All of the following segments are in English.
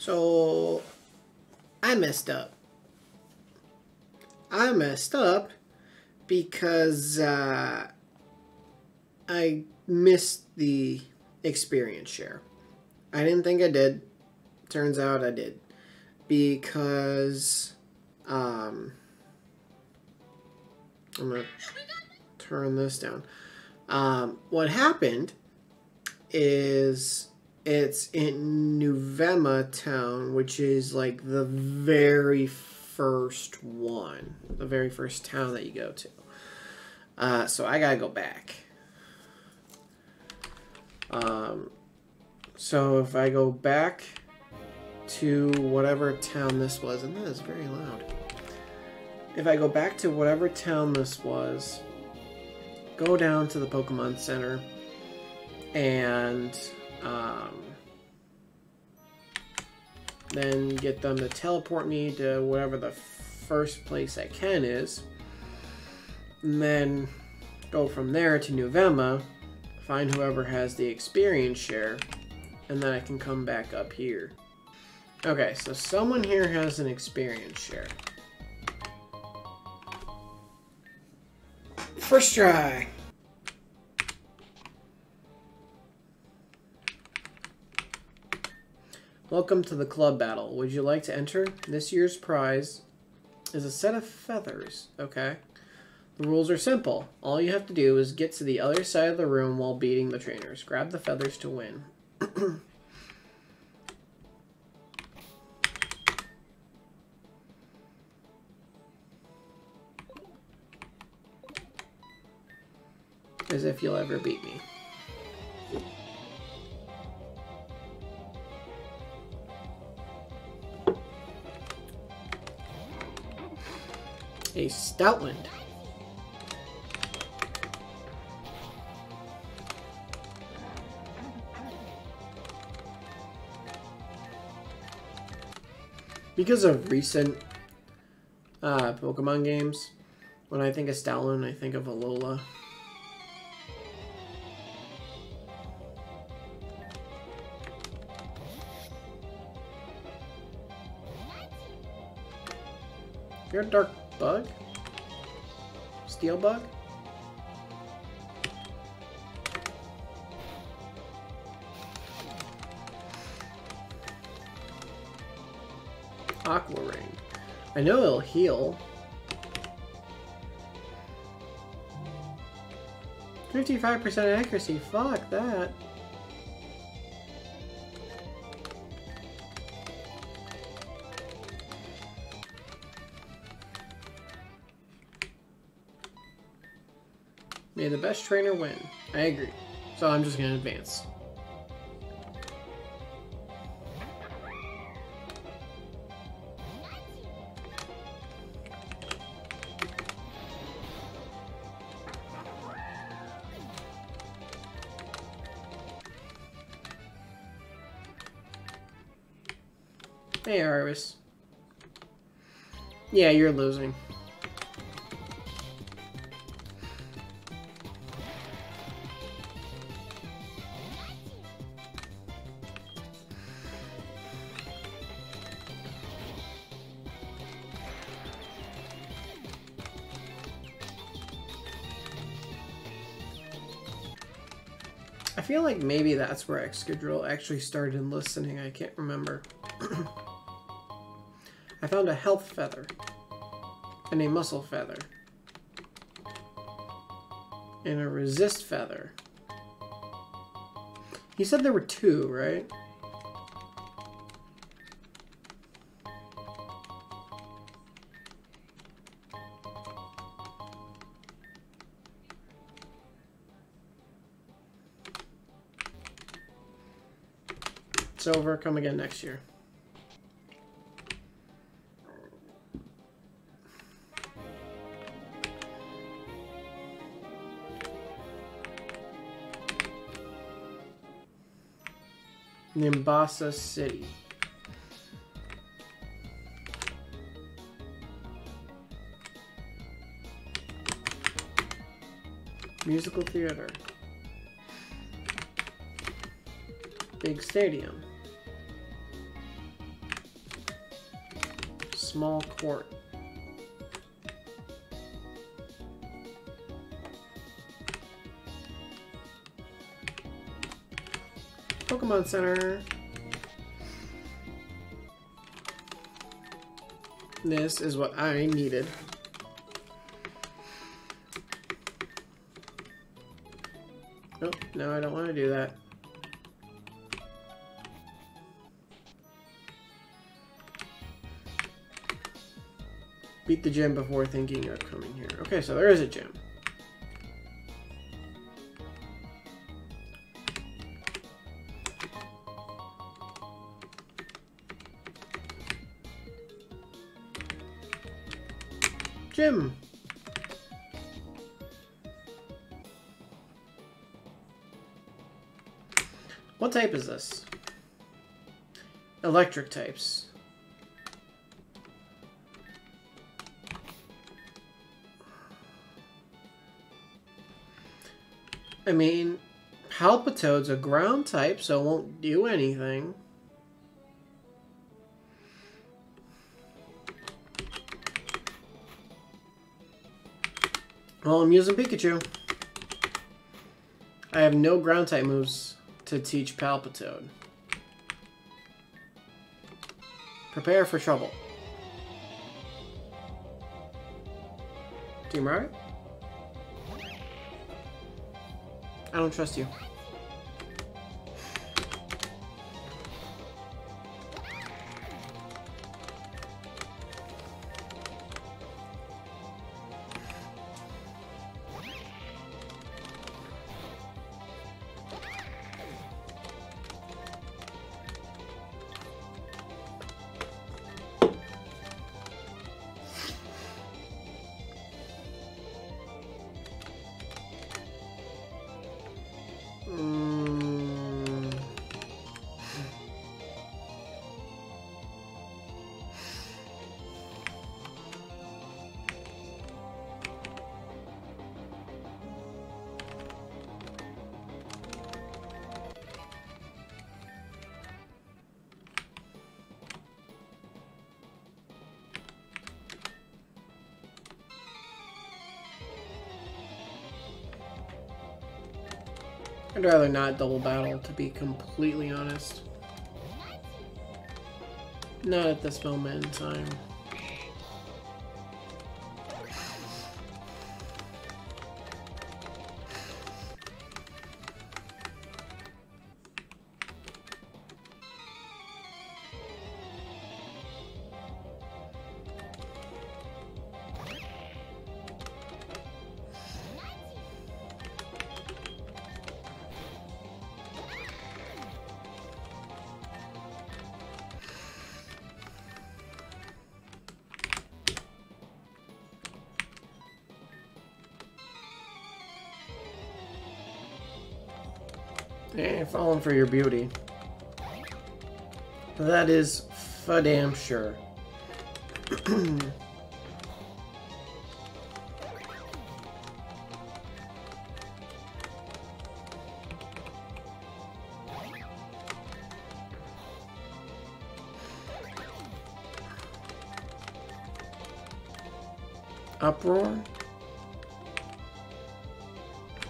So I messed up. I messed up because uh, I missed the experience share. I didn't think I did. Turns out I did. Because um, I'm going to turn this down. Um, what happened is it's in Nuvema town, which is like the very first one, the very first town that you go to. Uh, so I gotta go back. Um, so if I go back to whatever town this was, and that is very loud. If I go back to whatever town this was, go down to the Pokemon Center, and um, then get them to teleport me to whatever the first place I can is. And then go from there to Nuvema, find whoever has the experience share, and then I can come back up here. Okay, so someone here has an experience share. First try. Welcome to the club battle. Would you like to enter? This year's prize is a set of feathers. Okay. The rules are simple. All you have to do is get to the other side of the room while beating the trainers. Grab the feathers to win. As if you'll ever beat me. A Stoutland. Because of recent uh, Pokemon games, when I think of Stoutland, I think of Alola. You're dark bug? Steel bug? Aqua Ring. I know it'll heal. 55% accuracy, fuck that. May the best trainer win. I agree. So I'm just going to advance. Hey, Arvis. Yeah, you're losing. Like maybe that's where Excadrill actually started listening. I can't remember. I found a health feather and a muscle feather and a resist feather. He said there were two, right? Over. Come again next year. Nimbasa City. Musical theater. Big stadium. Small court. Pokemon Center. This is what I needed. Nope, no, I don't want to do that. Beat the gym before thinking of coming here. Okay, so there is a gym. Gym. What type is this? Electric types. I mean, Palpitoad's a ground type, so it won't do anything. Well, I'm using Pikachu. I have no ground type moves to teach Palpitoad. Prepare for trouble. Team Rocket? I don't trust you. I'd rather not double battle, to be completely honest. Not at this moment in time. For your beauty. That is for damn sure. Uproar?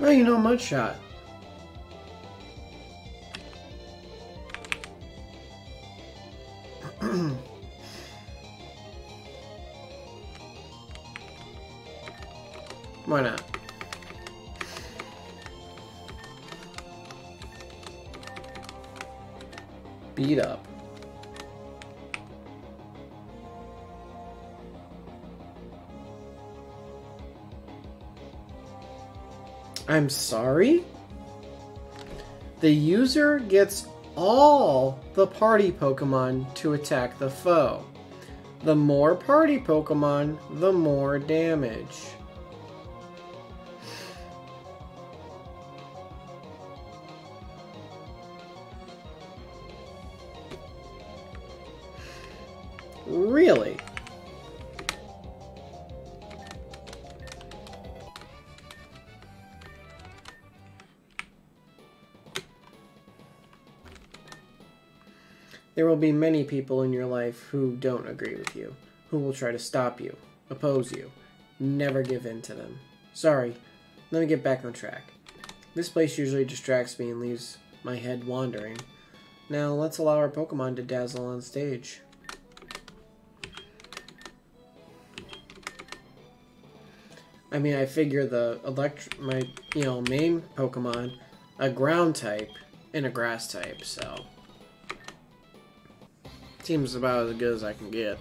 Well, you know, Mudshot. Why not? Beat up. I'm sorry? The user gets all the party Pokemon to attack the foe. The more party Pokemon, the more damage. Be many people in your life who don't agree with you. who will try to stop you, oppose you. Never give in to them. Sorry, let me get back on track. This place usually distracts me and leaves my head wandering. Now, let's allow our Pokemon to dazzle on stage. I mean, I figure the elect my you know main Pokemon, a ground type and a grass type, so seems about as good as I can get.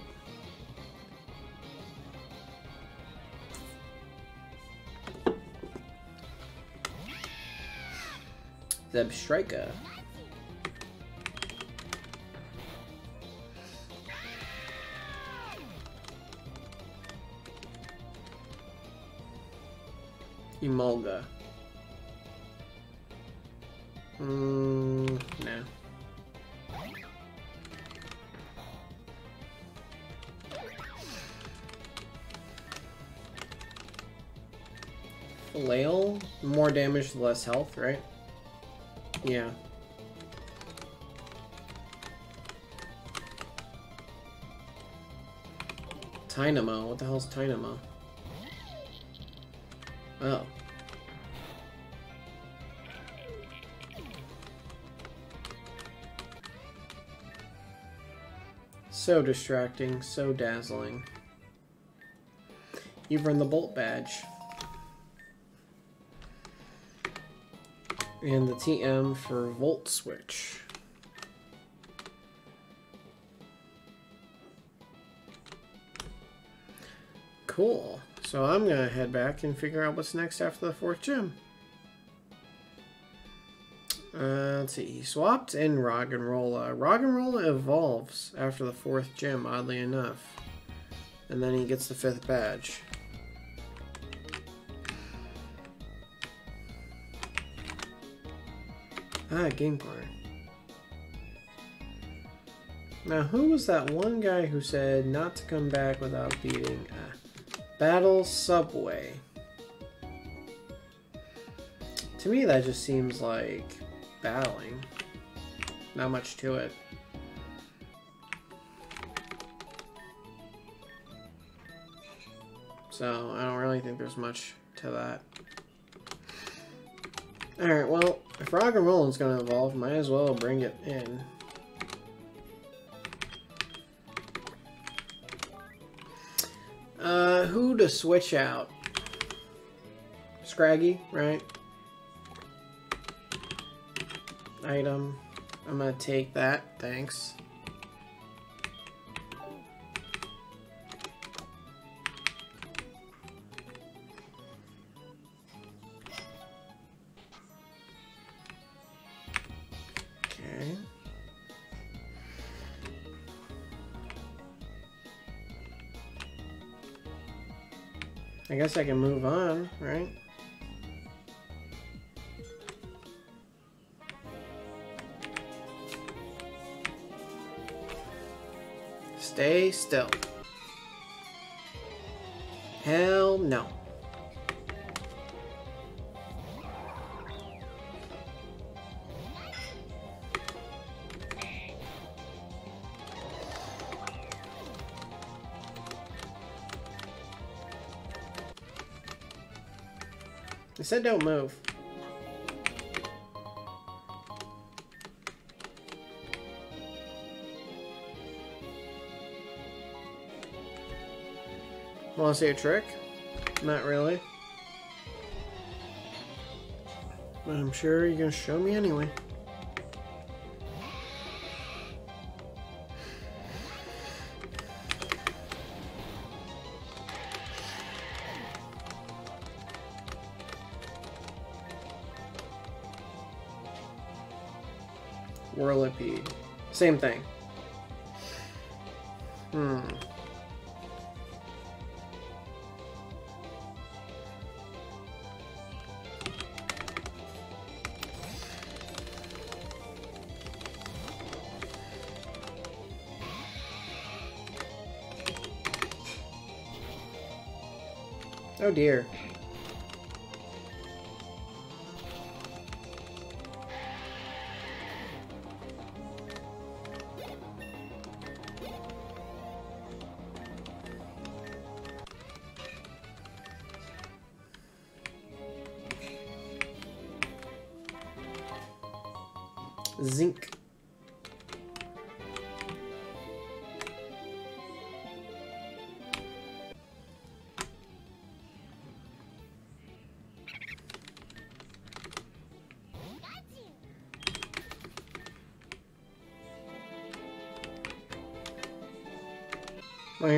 Zebstrika. Emolga. Mm, no. Flail? More damage, less health, right? Yeah. Tynamo? What the hell's Tynamo? Oh. So distracting, so dazzling. You've earned the Bolt Badge. And the TM for Volt Switch. Cool. So I'm going to head back and figure out what's next after the fourth gym. Uh, let's see. He swapped in Roggenrola. Roggenrola evolves after the fourth gym, oddly enough. And then he gets the fifth badge. Ah, game corner. Now, who was that one guy who said not to come back without beating... Battle Subway. To me, that just seems like battling. Not much to it. So, I don't really think there's much to that. Alright, well, if Rock and Rolling's gonna evolve, might as well bring it in. Uh, who to switch out? Scraggy, right? Item. I'm gonna take that, thanks. Guess I can move on, right? Stay still. Hell no. Said don't move. Want to see a trick? Not really. But I'm sure you're going to show me anyway. Whirlipede. Same thing. Hmm. Oh dear.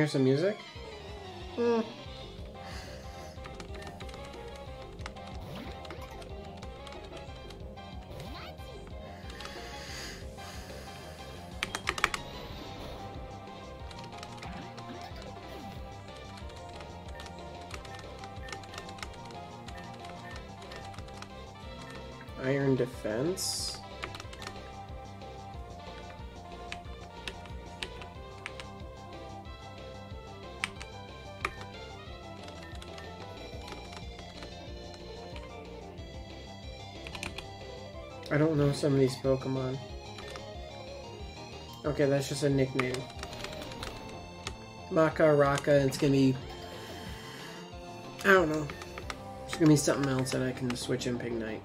Hear some music? Some of these Pokemon. Okay, that's just a nickname. Maka Raka, it's gonna be... I don't know. It's gonna be something else that I can switch in Pignite.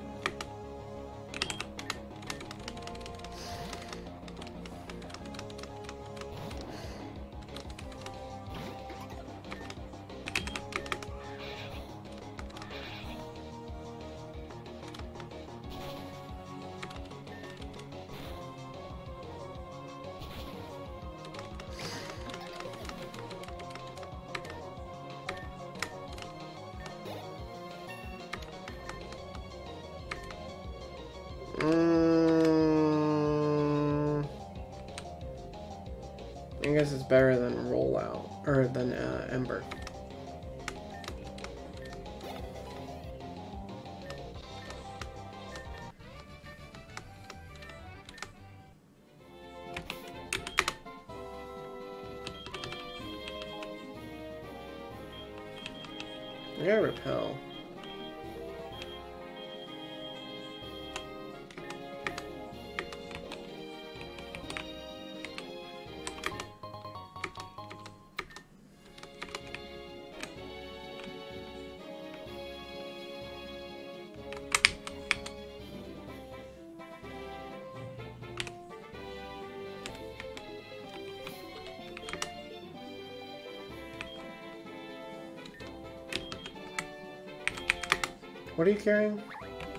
What are you carrying?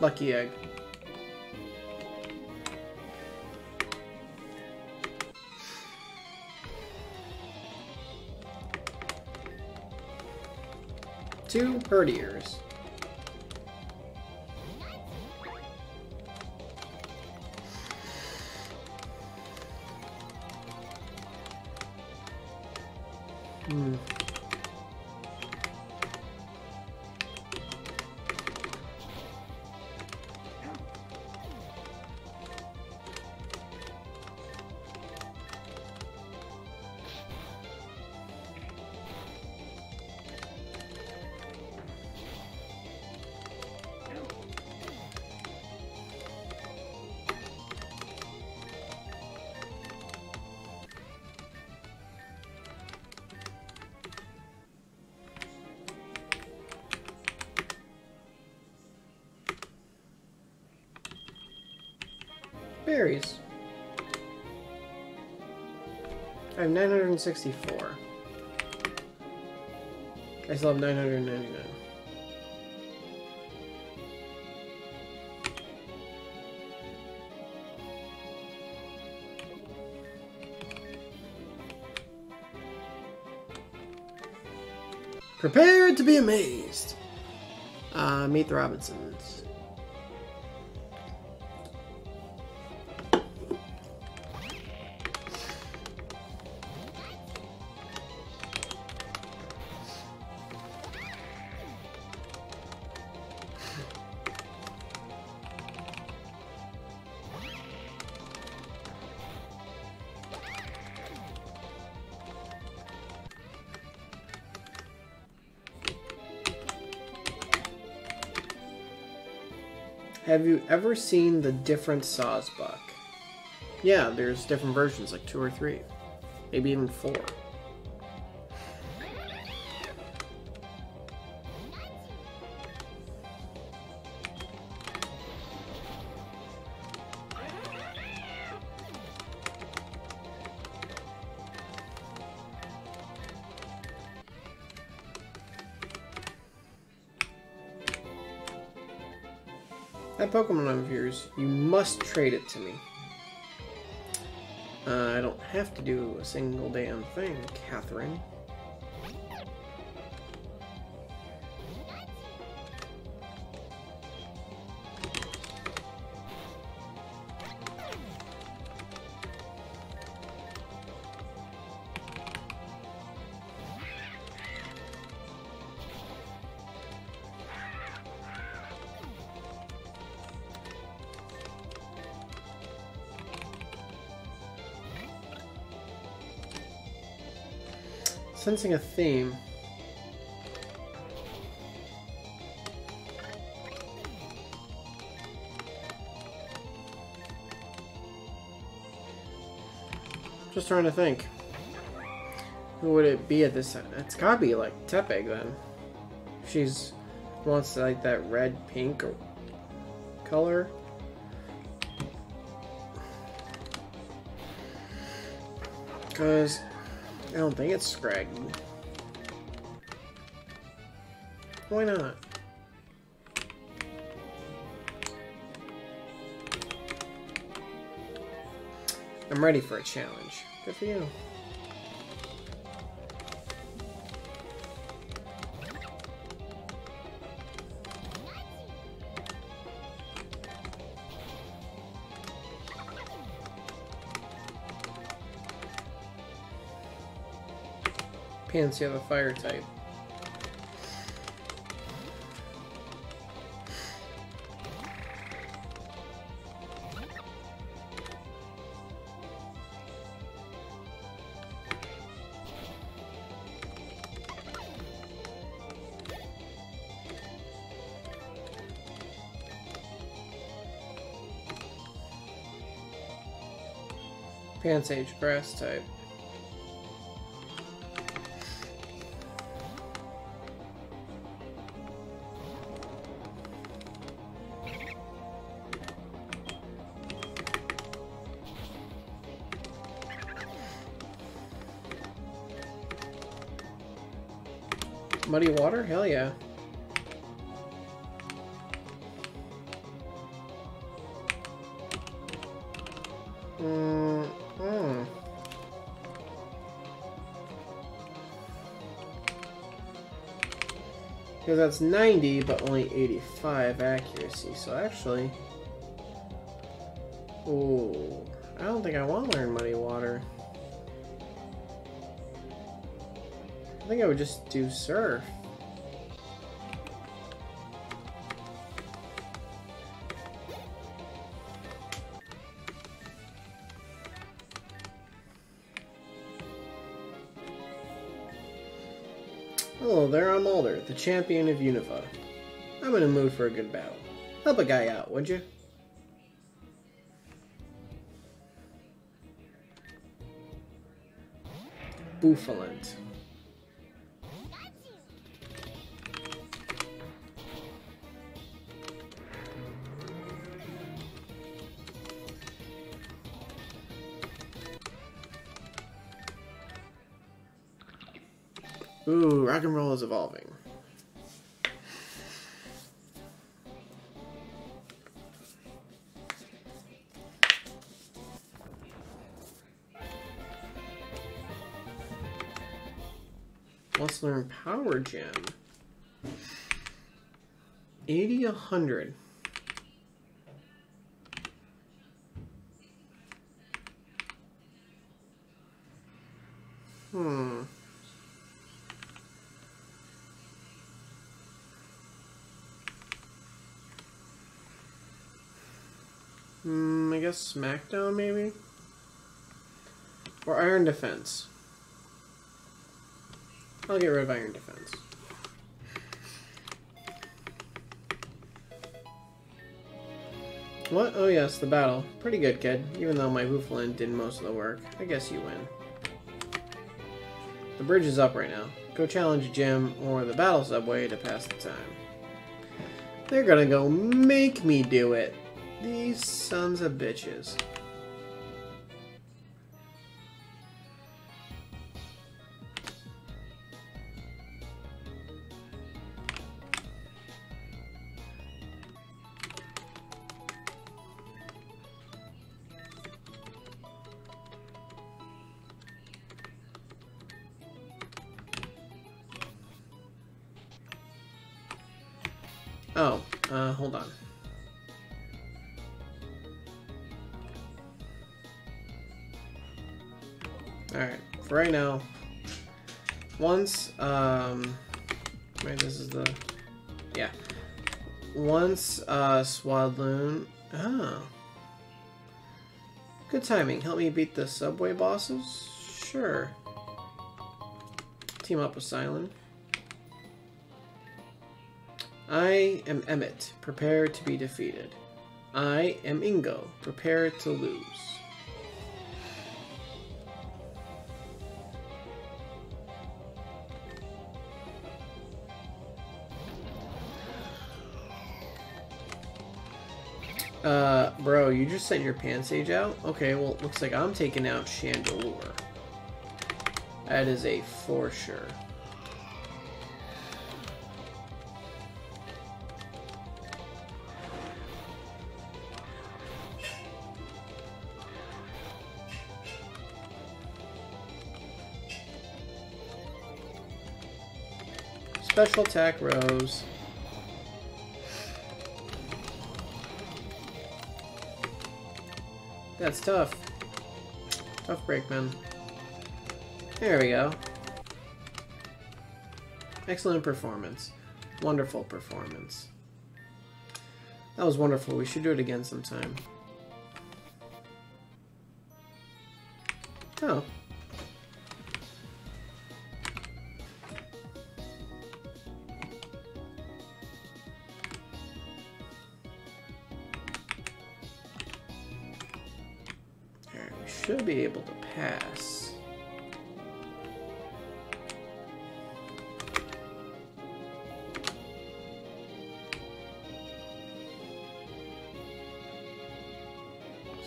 Lucky egg. Two Herdiers. Hmm. Have 964. I still have 999. Prepared to be amazed. Uh, meet the Robinsons. Ever seen the different Sawsbuck? Yeah, there's different versions, like two or three. Maybe even four. Must trade it to me. Uh, I don't have to do a single damn thing, Catherine. Sensing a theme. Just trying to think. Who would it be at this time? It's gotta be like Tepig then. She's wants like that red pink color. Cause I don't think it's Scraggy. Why not? I'm ready for a challenge. Good for you. Pansear have a fire type. Pansage grass type. Muddy water? Hell yeah. Mm, mm. Because that's 90, but only 85 accuracy, so actually... Ooh, I don't think I want to learn Muddy Water. Think I would just do surf. Hello there, I'm Alder, the champion of Unova. I'm in a mood for a good battle. Help a guy out, would you? Bouffalant. Rock and roll is evolving. Let's learn Power Gem. 80, 100. Guess SmackDown maybe? Or Iron Defense. I'll get rid of Iron Defense. What? Oh yes, the battle. Pretty good, kid. Even though my Bouffalant did most of the work. I guess you win. The bridge is up right now. Go challenge gym or the battle subway to pass the time. They're gonna go make me do it. These sons of bitches. Swadloon, oh. Good timing. Help me beat the subway bosses? Sure. Team up with Silent. I am Emmet, prepare to be defeated. I am Ingo, prepare to lose. Uh, bro, you just sent your Pansage out? Okay, well, looks like I'm taking out Chandelure. That is a for sure. Special attack Rose. That's tough. Tough break, man. There we go. Excellent performance. Wonderful performance. That was wonderful. We should do it again sometime. Oh.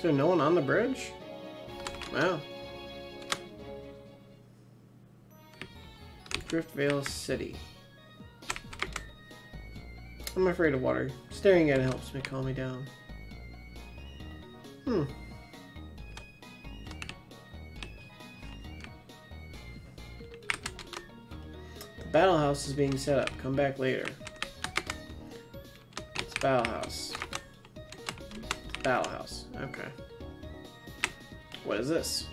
Is there no one on the bridge? Wow. Driftveil City. I'm afraid of water. Staring at it helps me calm me down. Hmm. The battle house is being set up. Come back later. It's battle house. Battle house. Okay. What is this?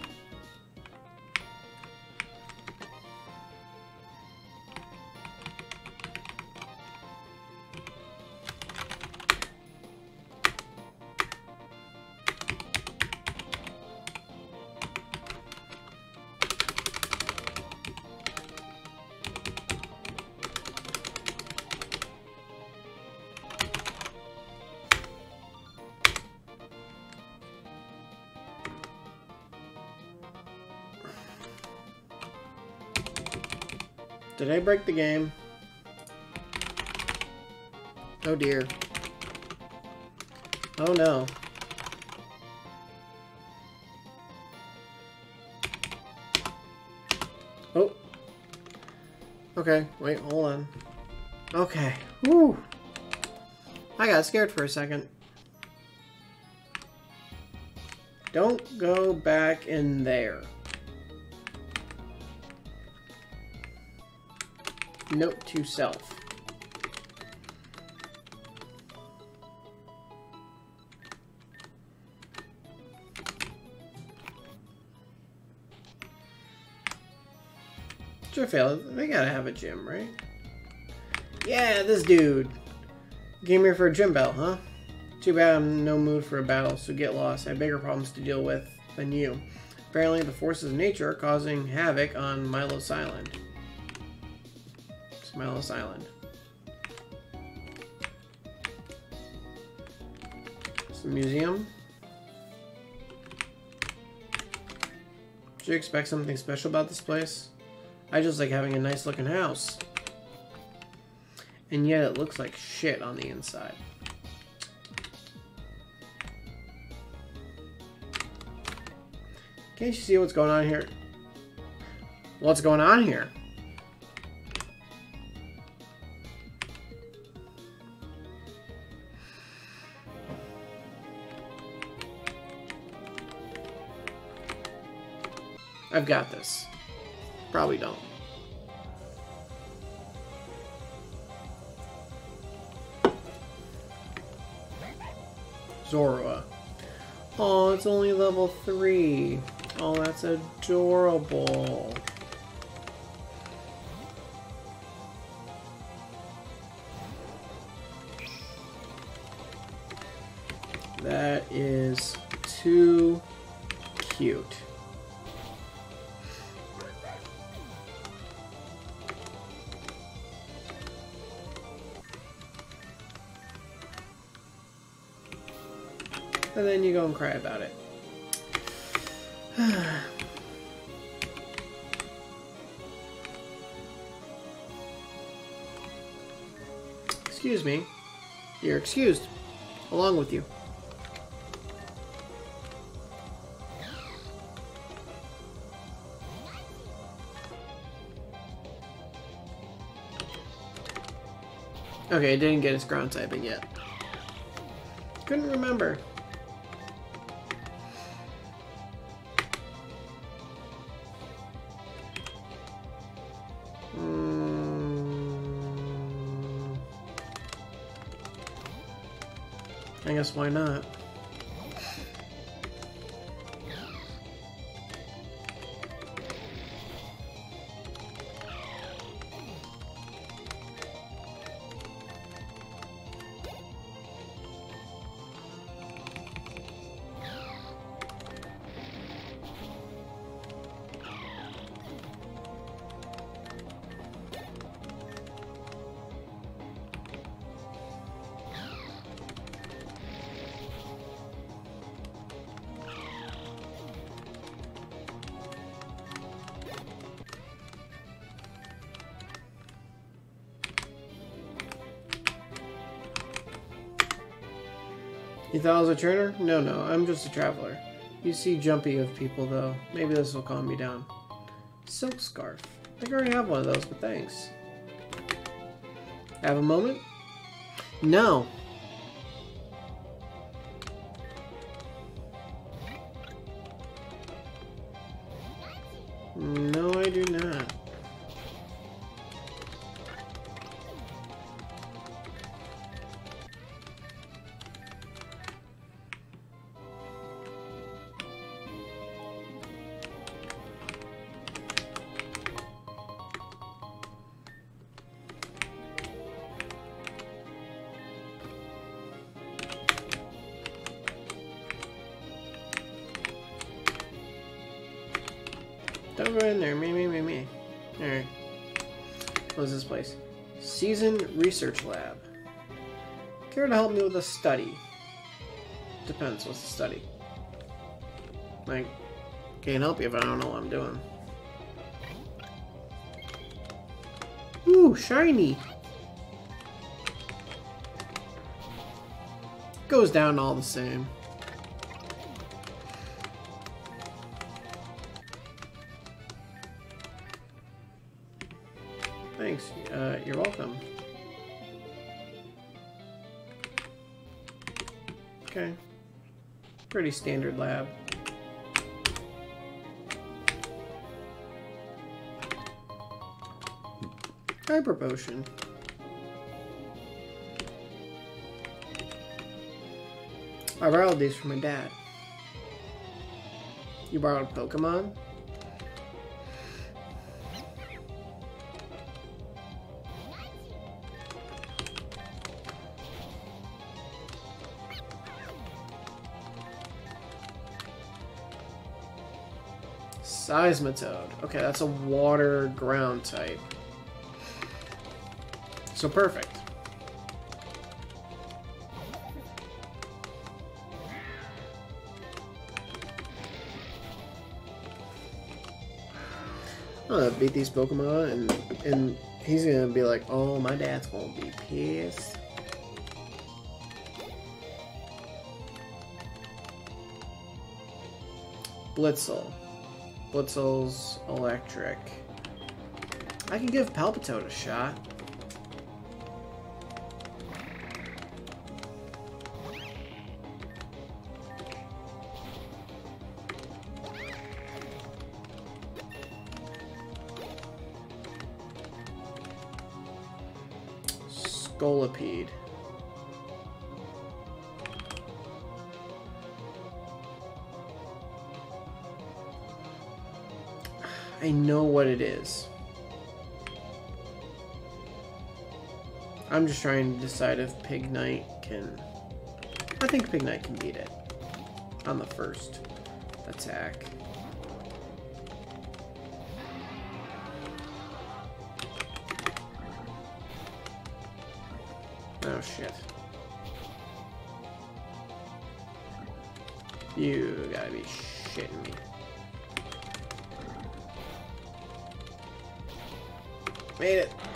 Did I break the game? Oh dear. Oh no. Oh. Okay, wait, hold on. Okay. Woo. I got scared for a second. Don't go back in there. Note to self. Fail. They gotta have a gym, right? Yeah, this dude. Came here for a gym belt, huh? Too bad I'm no mood for a battle, so get lost. I have bigger problems to deal with than you. Apparently, the forces of nature are causing havoc on Milos Island. Milos Island. It's a museum. Did you expect something special about this place? I just like having a nice looking house. And yet it looks like shit on the inside. Can't you see what's going on here? What's going on here? got this. Probably don't. Zora. Oh, it's only level 3. Oh, that's adorable. Cry about it. Excuse me. You're excused. Along with you. Okay, didn't get his ground typing yet. Couldn't remember. Guess why not? You thought I was a trainer? No, no, I'm just a traveler. You see jumpy of people, though. Maybe this will calm me down. Silk scarf. I think I already have one of those, but thanks. Have a moment? No. No, Research Lab. Care to help me with a study? Depends. What's the study? Like, can't help you if I don't know what I'm doing. Ooh, shiny! Goes down all the same. Pretty standard lab. Hyper potion. I borrowed these from my dad. You borrowed Pokemon? Seismitoad. Okay, that's a water ground type. So perfect. I'm gonna beat these Pokemon and and he's gonna be like, oh my dad's gonna be pissed. Blitzle. Blitzle's electric. I can give Palpitoad a shot. Scolipede. I know what it is. I'm just trying to decide if Pignite can... I think Pignite can beat it. On the first attack. Oh shit. You gotta be shitting me. Made it.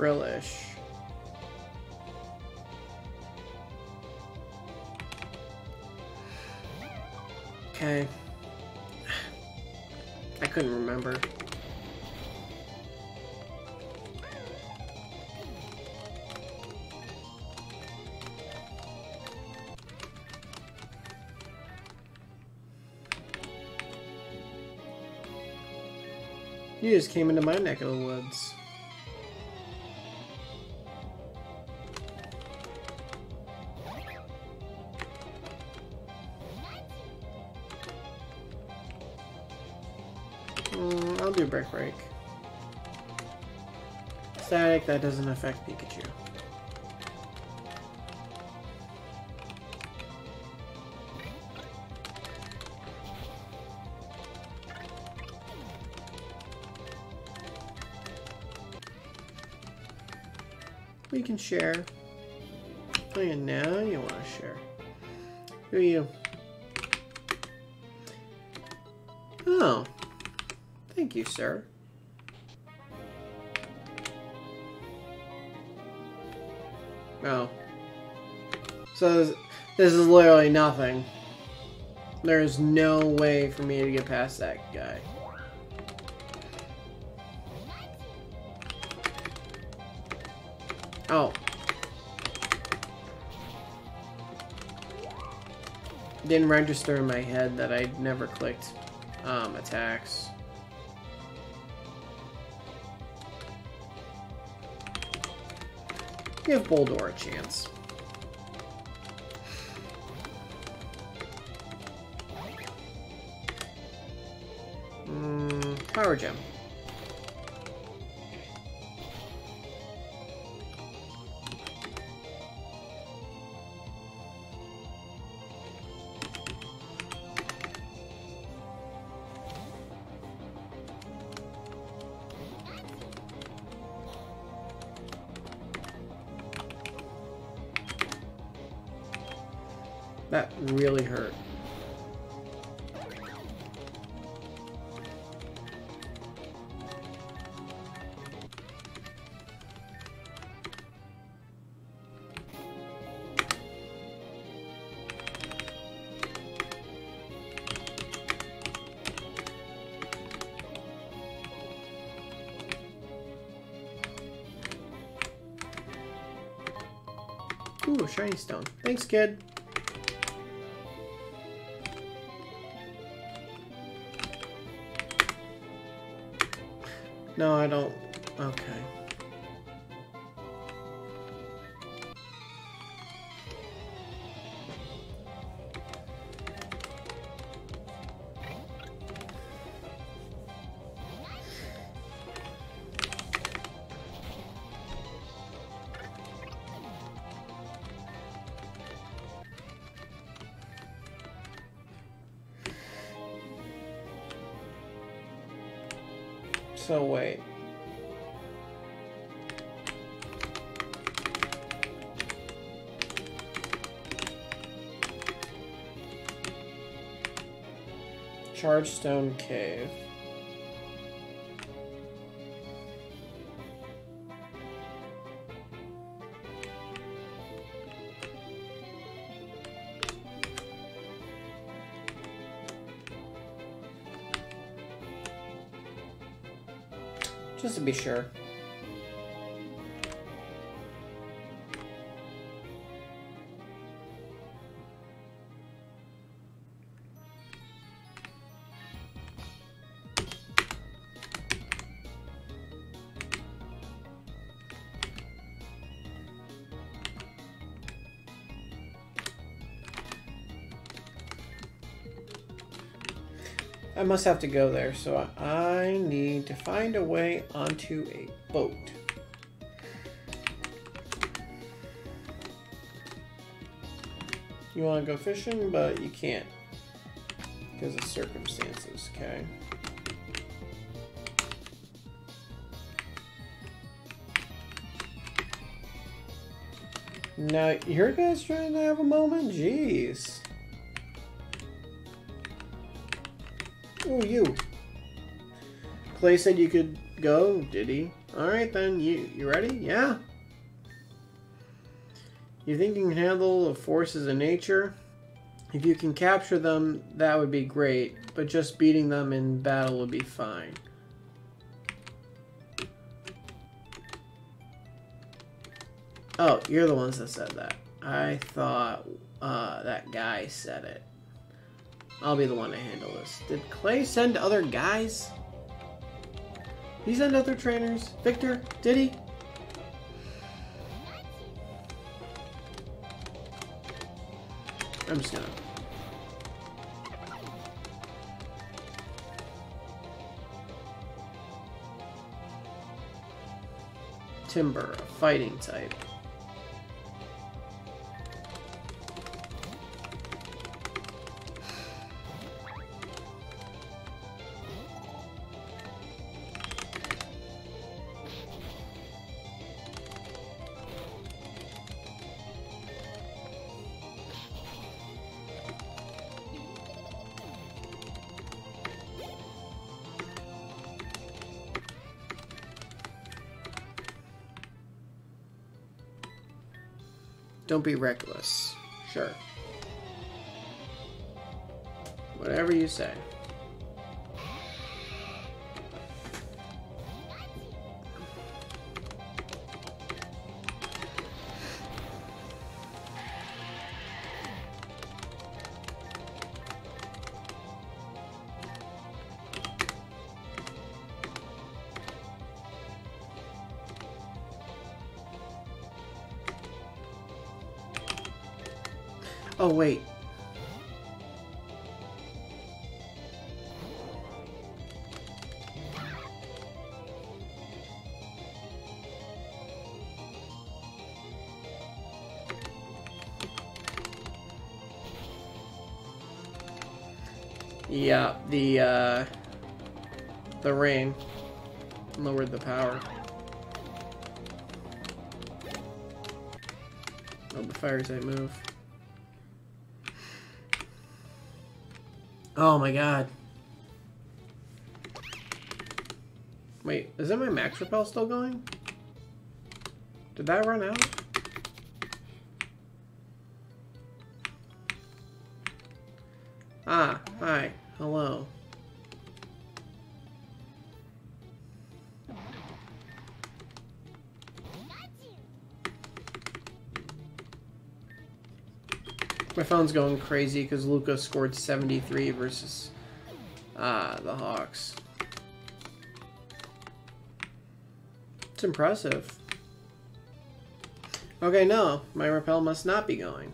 Frillish. Okay. I couldn't remember. You just came into my neck of the woods. That doesn't affect Pikachu. We can share. Oh yeah, now you want to share. Who are you? Oh. Thank you, sir. So this, is literally nothing. There's no way for me to get past that guy. Oh. Didn't register in my head that I never clicked um, attacks. Give Boldore a chance. Mm, Power Gem. That really hurt. Shiny stone. Thanks, kid. No, I don't. Okay. Chargestone Cave. Just to be sure. I must have to go there, so I need to find a way onto a boat. You want to go fishing, but you can't because of circumstances, okay? Now, your guys trying to have a moment? Jeez. Clay said you could go, did he? Alright then, you, you ready? Yeah. You think you can handle the forces of nature? If you can capture them, that would be great, but just beating them in battle would be fine. Oh, you're the ones that said that. I thought uh, that guy said it. I'll be the one to handle this. Did Clay send other guys? He send other trainers? Victor, did he? I'm just gonna... Timburr, fighting type. Don't be reckless. Sure. Whatever you say. Lowered the power. Oh, the fire type move. Oh my god. Wait, is that my max repel still going? Did that run out? Phone's going crazy because Luka scored 73 versus ah, the Hawks. It's impressive. Okay, no. My repel must not be going.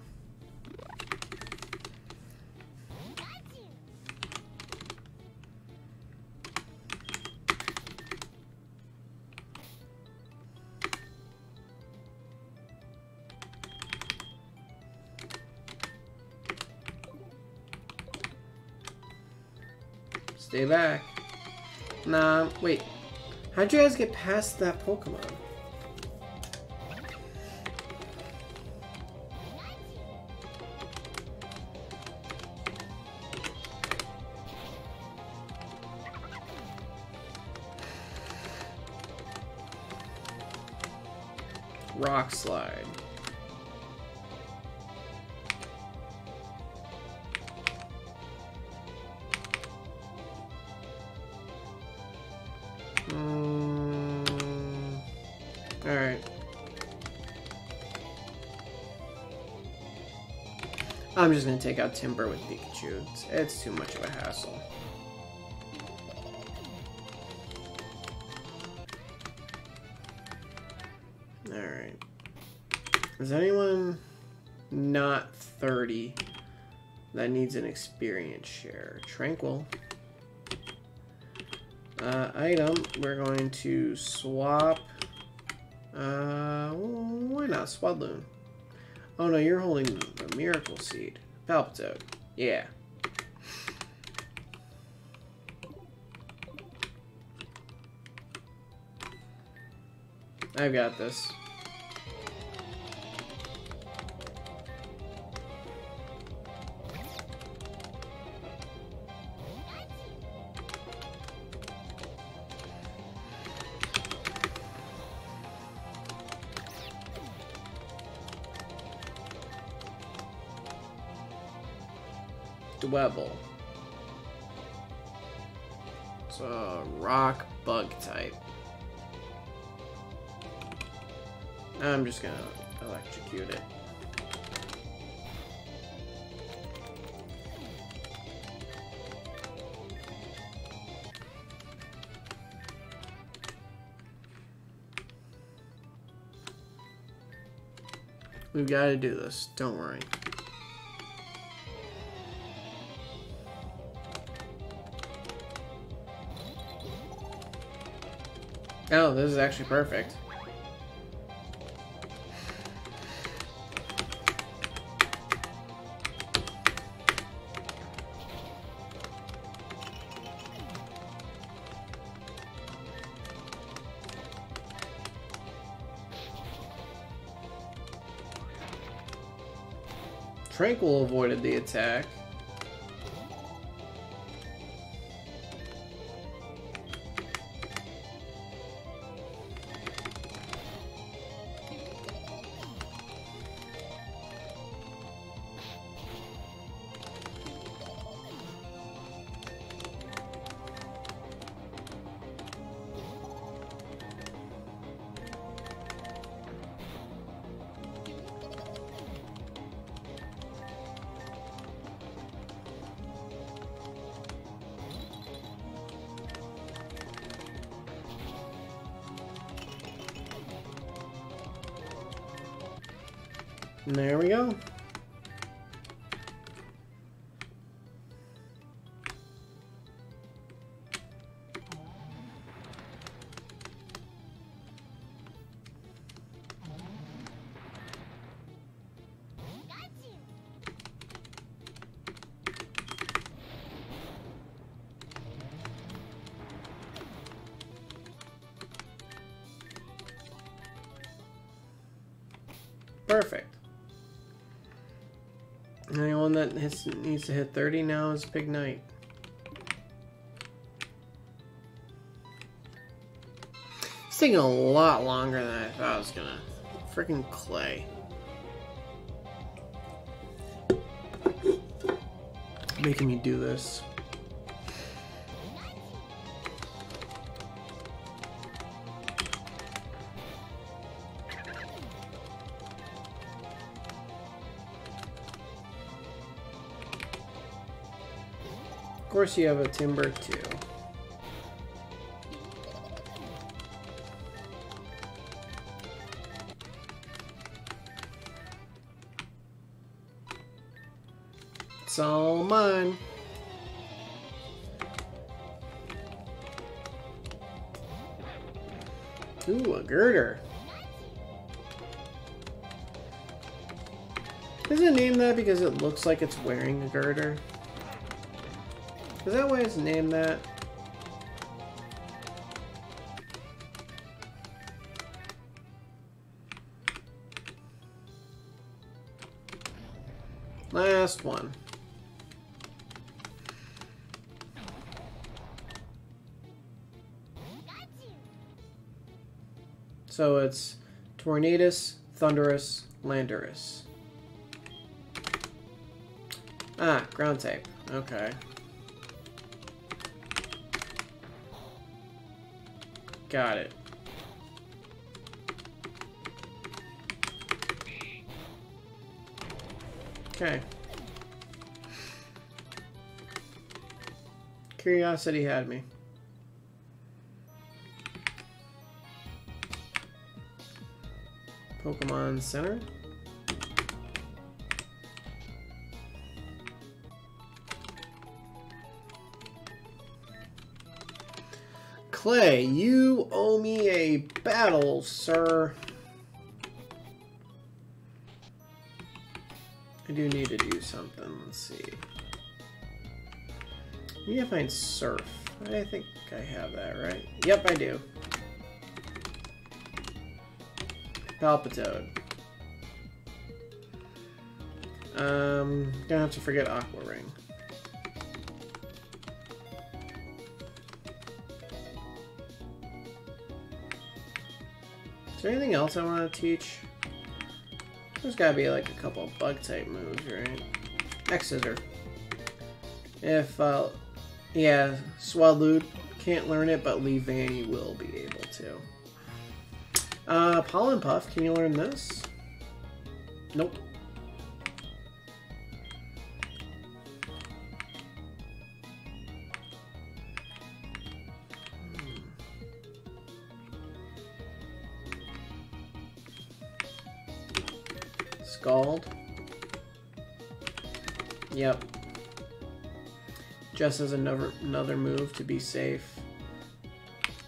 How'd you guys get past that Pokemon? Rock Slide. I'm just gonna take out Timburr with Pikachu. It's, it's too much of a hassle. Alright. Is anyone not 30 that needs an experience share? Tranquill. Uh, item, we're going to swap. Uh, why not Swadloon? Oh no, you're holding a Miracle Seed. Palpitoad. Yeah. I've got this. Dwebble. It's a rock bug type. I'm just gonna electrocute it. We've got to do this. Don't worry. Oh, this is actually perfect. Tranquill avoided the attack. Anyone that hits, needs to hit 30 now is Pignite. It's taking a lot longer than I thought it was gonna. Freaking clay. Making me do this. Course you have a Timburr too. It's all mine. Ooh, a Gurdurr. Is it named that because it looks like it's wearing a girder? Is that why it's named that? Last one. So it's Tornadus, Thundurus, Landorus. Ah, ground type. Okay. Got it. Okay. Curiosity had me. Pokemon Center. Clay, you owe me a battle, sir. I do need to do something. Let's see. I need to find Surf. I think I have that, right? Yep, I do. Palpitoad. Um, gonna have to forget Aqua there anything else I want to teach? There's gotta be like a couple of bug type moves, right? X-Scissor. If, uh, yeah, Swadloon can't learn it, but Lee Leavanny will be able to. Uh, Pollen Puff, can you learn this? Nope. Just as another another move to be safe.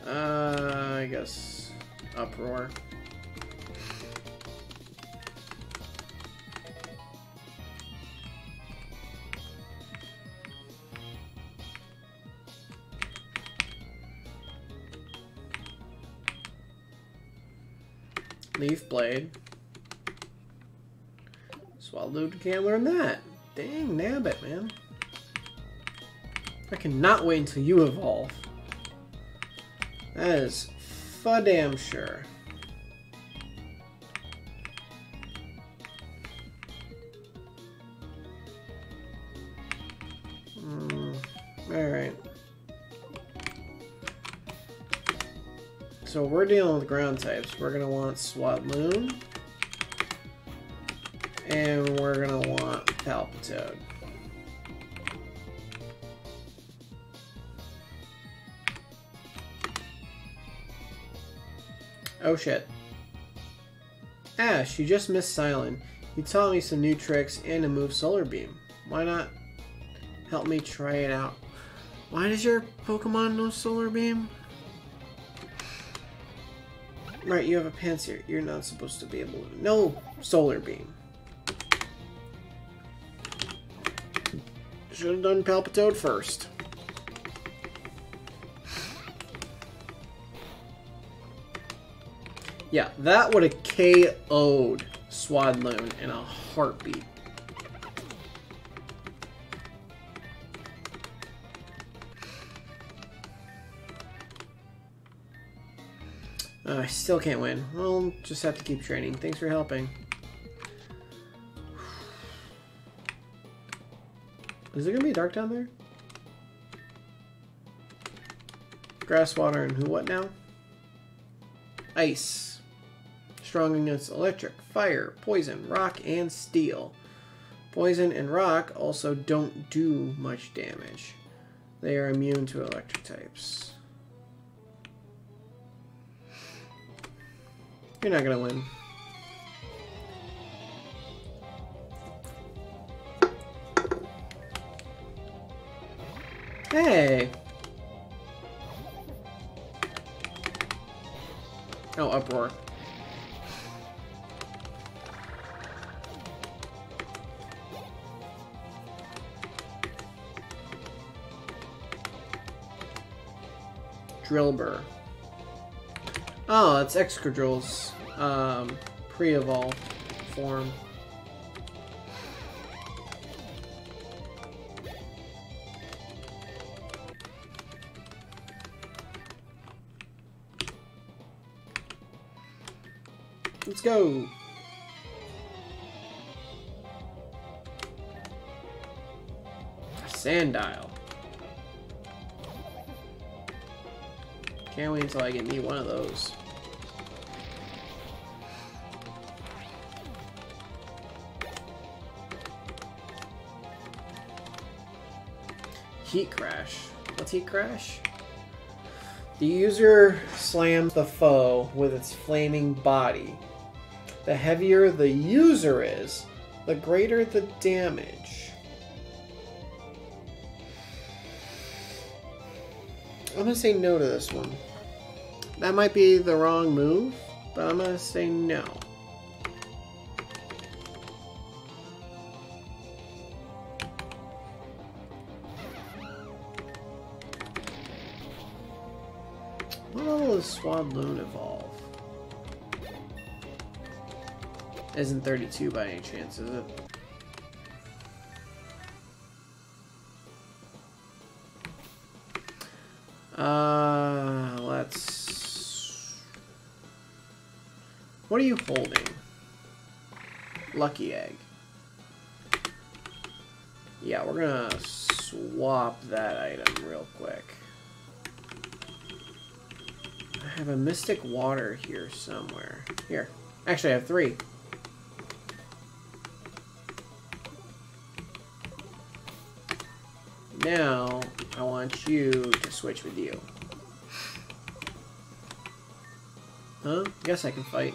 Uh, I guess uproar. Leaf Blade. Swadloon can't learn that. Dang, nabbit, man. I cannot wait until you evolve. That is for damn sure. Mm, Alright. So we're dealing with ground types. We're going to want Swablu. And we're going to want Palpitoad. Oh shit. Ash, you just missed Silent. You taught me some new tricks and a move Solar Beam. Why not help me try it out? Why does your Pokemon know Solar Beam? Right, you have a Pansear. You're not supposed to be able to know Solar Beam. Should have done Palpitoad first. Yeah, that would have KO'd Swadloon in a heartbeat. Uh, I still can't win. Well, just have to keep training. Thanks for helping. Is it gonna be dark down there? Grass, water, and who what now? Ice. Strong against electric, fire, poison, rock, and steel. Poison and rock also don't do much damage. They are immune to electric types. You're not gonna win. Hey! Oh, uproar. Drillbur. Oh, that's Excadrill's um, pre-evolve form. Let's go. Sandile. Can't wait until I get me one of those. Heat Crash. What's Heat Crash? The user slams the foe with its flaming body. The heavier the user is, the greater the damage. Gonna say no to this one. That might be the wrong move, but I'm gonna say no. What level does Swadloon evolve? Isn't 32 by any chance, is it? You holding? Lucky Egg. Yeah, we're gonna swap that item real quick. I have a Mystic Water here somewhere. Here. Actually, I have three. Now, I want you to switch with you. Huh? Guess I can fight.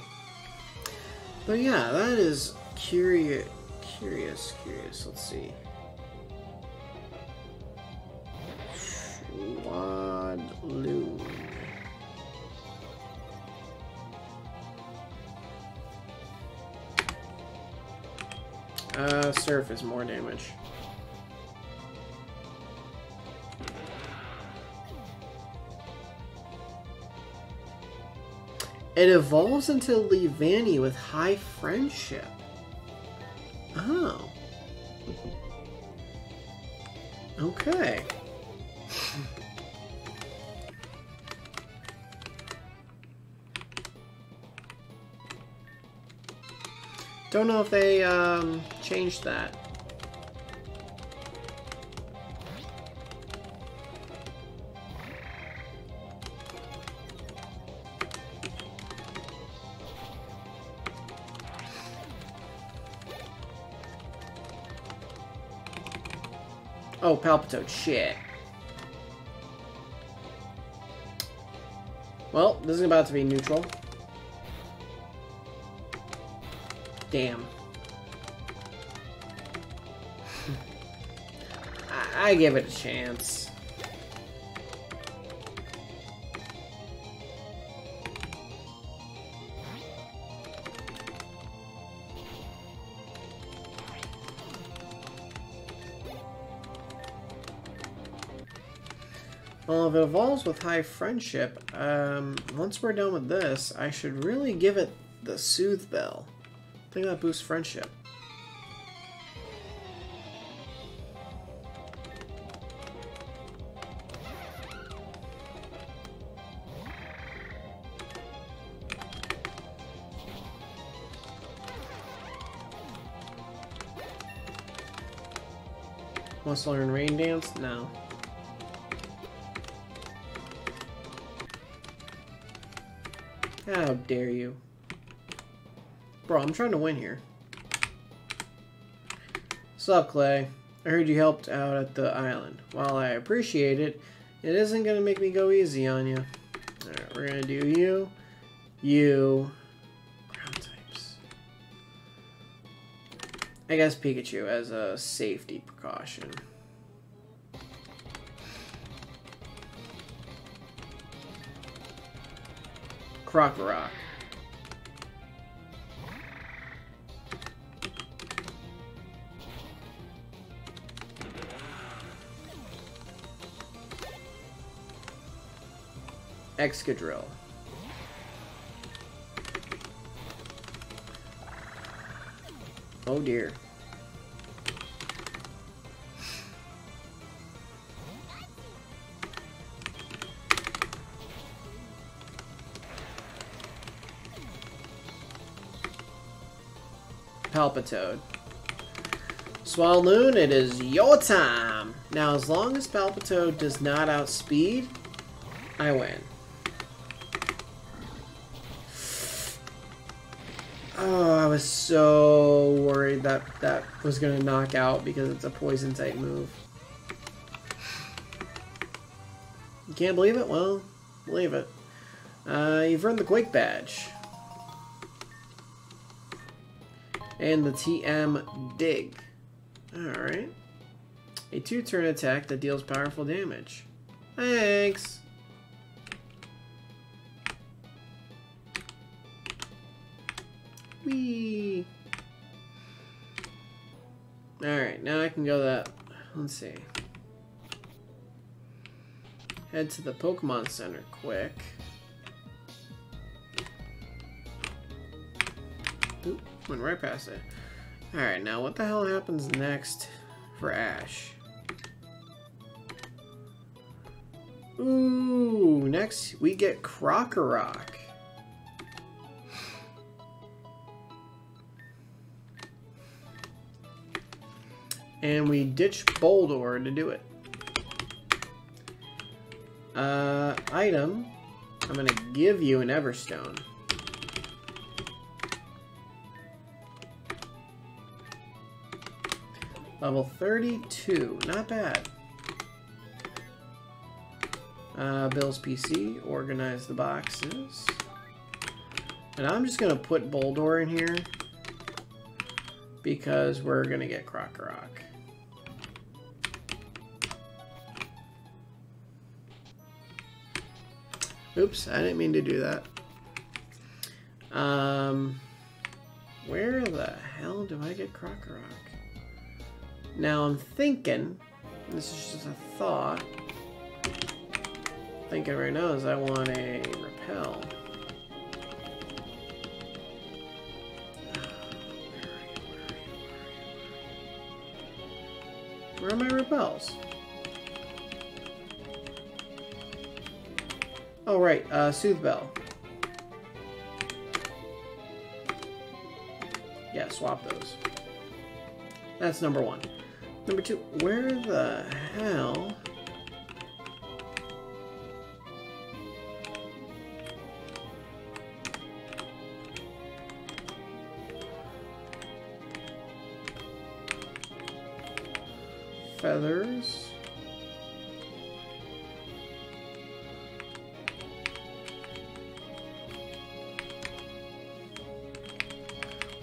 But yeah, that is curious, curious, curious. Let's see. Swadloon. Uh, surf is more damage. It evolves into Leavanny with high friendship. Oh. Okay. Don't know if they um, changed that. Palpitoad, shit. Well, this is about to be neutral. Damn. I, I give it a chance. Well, if it evolves with high friendship, um, once we're done with this, I should really give it the Soothe Bell. I think that boosts friendship. To learn Rain Dance? No. How dare you. Bro, I'm trying to win here. Sup, Clay? I heard you helped out at the island. While I appreciate it, it isn't going to make me go easy on you. Alright, we're going to do you, you, ground types. I guess Pikachu as a safety precaution. Krokorok. Excadrill. Oh dear. Palpitoad. Swadloon, it is your time! Now, as long as Palpitoad does not outspeed, I win. Oh, I was so worried that that was going to knock out because it's a poison type move. You can't believe it? Well, believe it. Uh, you've earned the Quake Badge. And the TM Dig. Alright. A two-turn attack that deals powerful damage. Thanks! Whee! Alright, now I can go that... Let's see. Head to the Pokemon Center quick. Went right past it. Alright, now what the hell happens next for Ash? Ooh, next we get Krokorok. And we ditch Boldore to do it. Uh, item. I'm gonna give you an Everstone. Level 32, not bad. Uh, Bill's PC, organize the boxes. And I'm just gonna put Boldore in here because we're gonna get Krokorok. Oops, I didn't mean to do that. Um, where the hell do I get Krokorok? Now I'm thinking, this is just a thought, thinking right now is I want a repel. Where are my repels? Oh, right, uh, Soothe Bell. Yeah, swap those. That's number one. Number two, where the hell... Feathers...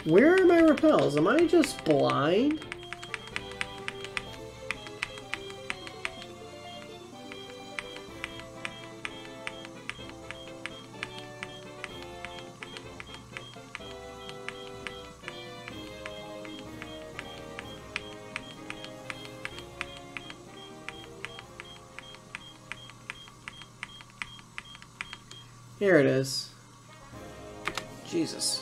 Where are my repels? Am I just blind? Here it is. Jesus.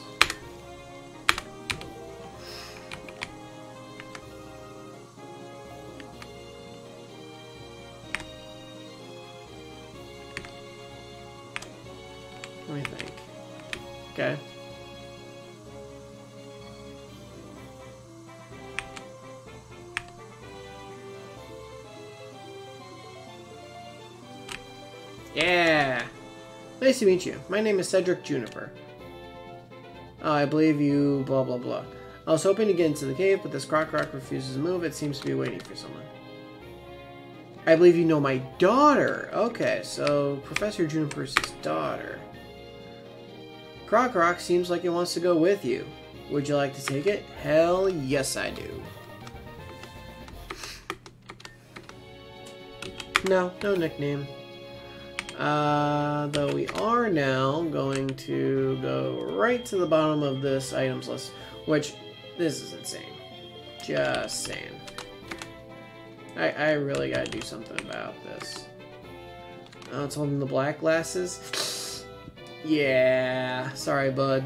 Nice to meet you. My name is Cedric Juniper. Oh, I believe you blah blah blah. I was hoping to get into the cave, but this Krokorok refuses to move. It seems to be waiting for someone. I believe you know my daughter. Okay, so Professor Juniper's daughter. Krokorok seems like it wants to go with you. Would you like to take it? Hell yes, I do. No, no nickname. Uh, though we are now going to go right to the bottom of this items list, which, this is insane. Just saying. I, I really gotta do something about this. Oh, it's holding the black glasses? yeah, sorry, bud.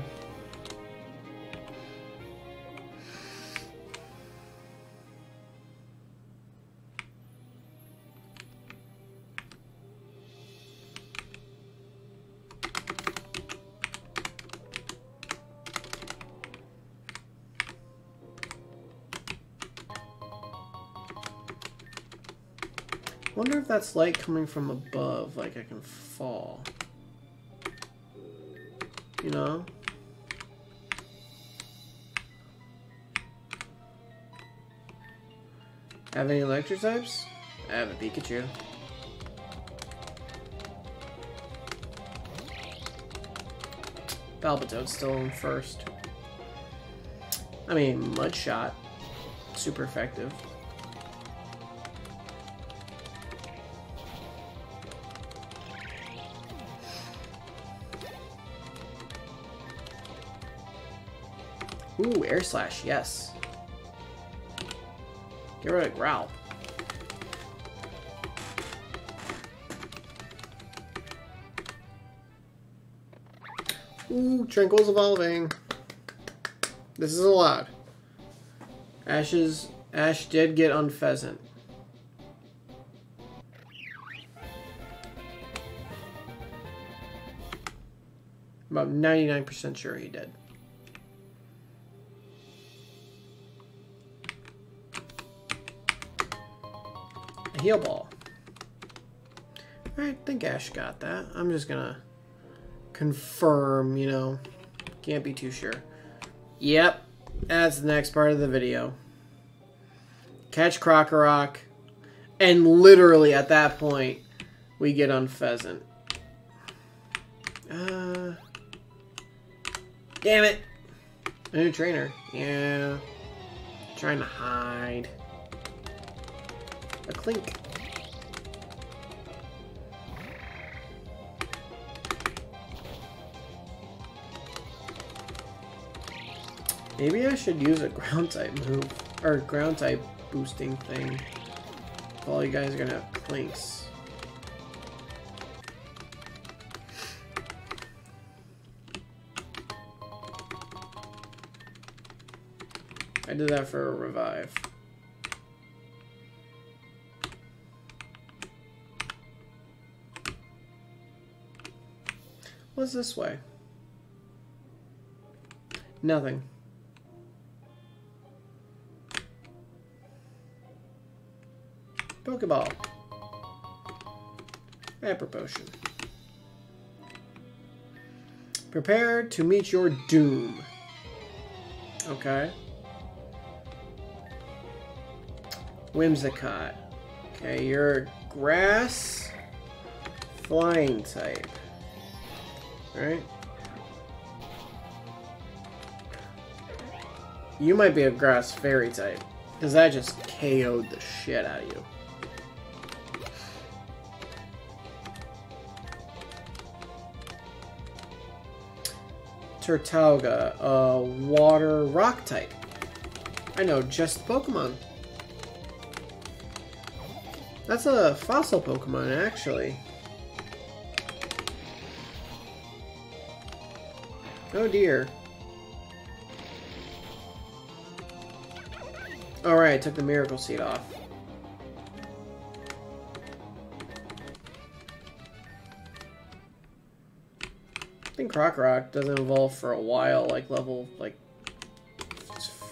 That's light coming from above, like I can fall. You know? Have any electric types? I have a Pikachu. Palpitoad's still in first. I mean, Mud Shot. Super effective. Ooh, Air Slash, yes. Get rid of Growl. Ooh, Tranquill's evolving. This is allowed. Ash's Ash did get Unfezant. About 99% sure he did. A heal ball. I think Ash got that. I'm just gonna confirm, you know. Can't be too sure. Yep, that's the next part of the video. Catch Krokorok, and literally at that point, we get Unfezant. Uh, damn it! A new trainer. Yeah. Trying to hide. A Klink. Maybe I should use a ground type move, or ground type boosting thing. All you guys are gonna have Klinks. I did that for a revive. What's this way? Nothing. Pokeball. Vapor Potion. Prepare to meet your doom. Okay. Whimsicott. Okay, you're grass flying type. Alright. You might be a grass fairy type. Because that just KO'd the shit out of you. Tirtouga, a water rock type. I know just Pokemon. That's a fossil Pokemon, actually. Oh dear. Alright, I took the Miracle Seed off. I think Krokorok doesn't evolve for a while, like level, like,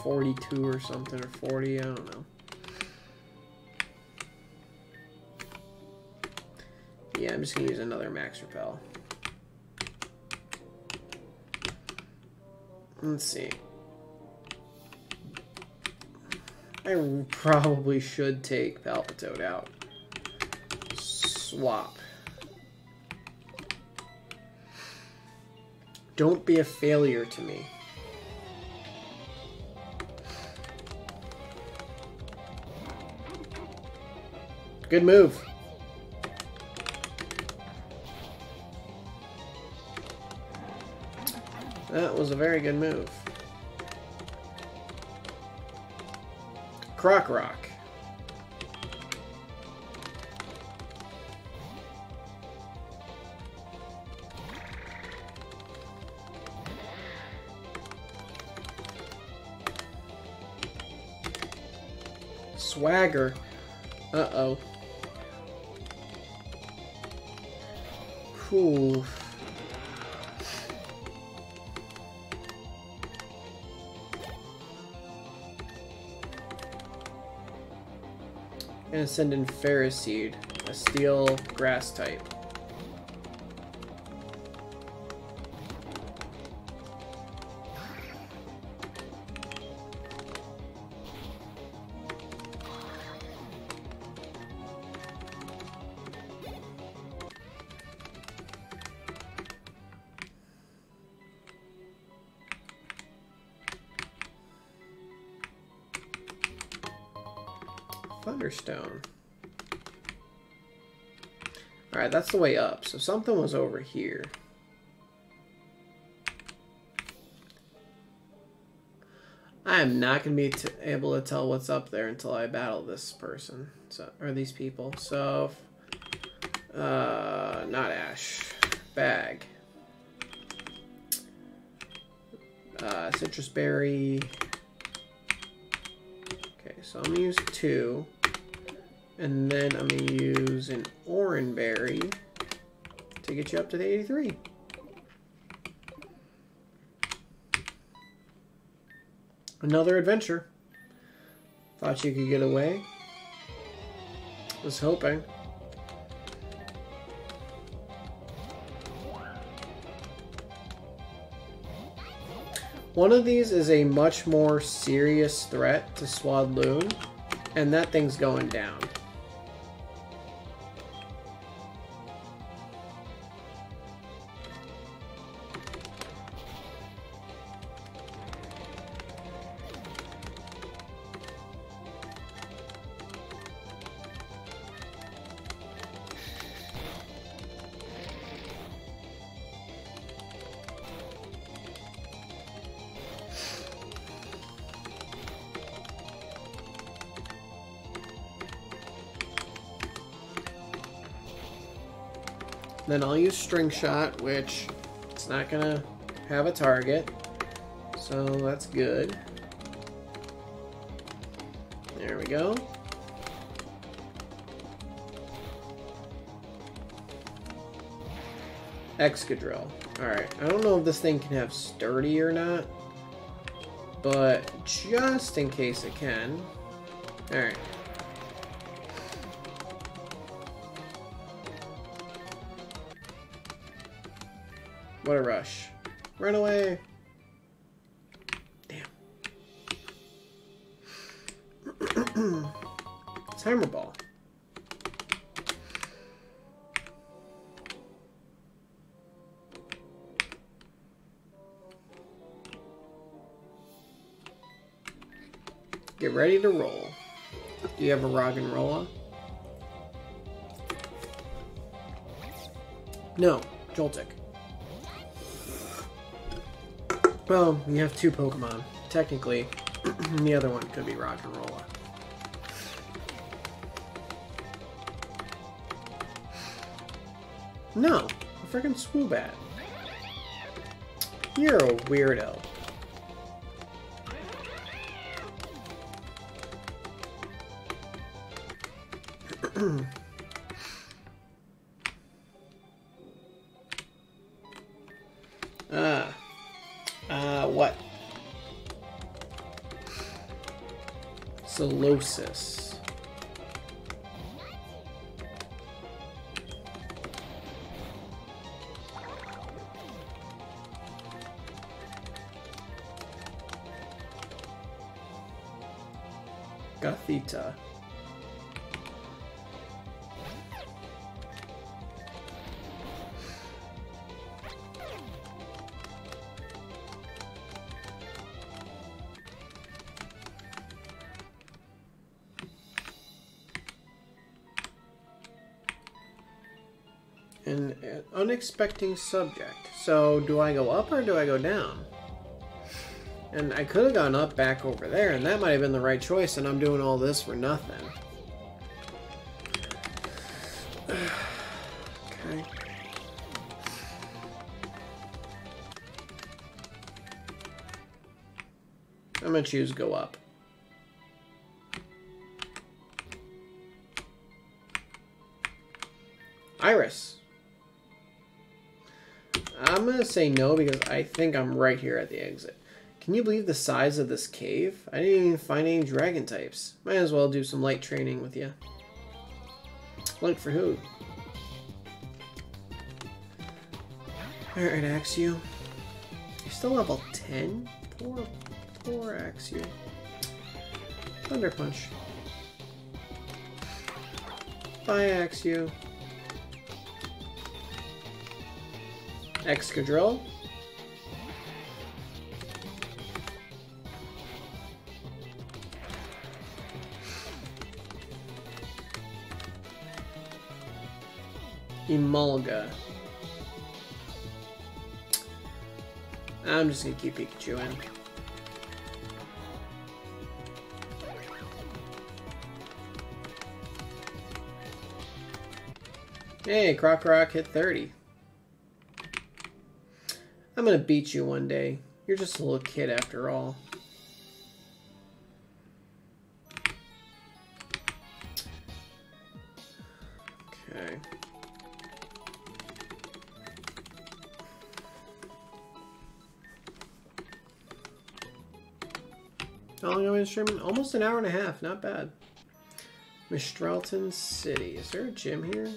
42 or something, or 40, I don't know. Yeah, I'm just gonna use another Max Repel. Let's see. I probably should take Palpitoad out. Swap. Don't be a failure to me. Good move. That was a very good move. Krokorok. Swagger. Uh-oh. Cool. Gonna send in Ferroseed. a steel grass type. That's the way up. So something was over here. I am not going to be able to tell what's up there until I battle this person. So, or these people. So, uh, not Ash. Bag. Uh, Sitrus berry. Okay, so I'm going to use two. And then I'm going to use an Oran berry to get you up to the 83. Another adventure. Thought you could get away. Was hoping. One of these is a much more serious threat to Swadloon, and that thing's going down. Then I'll use String Shot, which it's not going to have a target. So that's good. There we go. Excadrill. Alright, I don't know if this thing can have Sturdy or not. But just in case it can. Alright. What a rush. Run away! Damn. Timer ball. Get ready to roll. Do you have a Roggenrola? No, Joltik. Well, you have two Pokemon. Technically, the other one could be Roggenrola. No, a freaking Swoobat. You're a weirdo. Solosis. Unexpected subject. So, do I go up or do I go down? And I could have gone up back over there, and that might have been the right choice, and I'm doing all this for nothing. okay. I'm gonna choose go up. Say no because I think I'm right here at the exit. Can you believe the size of this cave? I didn't even find any dragon types. Might as well do some light training with you. Look for who? Alright, Axew. You're still level 10? Poor, poor Axew. Thunder Punch. Bye, Axew. Excadrill. Emolga. I'm just gonna keep Pikachu in. Hey, Krokorok hit 30. I'm gonna beat you one day. You're just a little kid after all. Okay. How long have I been streaming? Almost an hour and a half. Not bad. Mistralton City. Is there a gym here?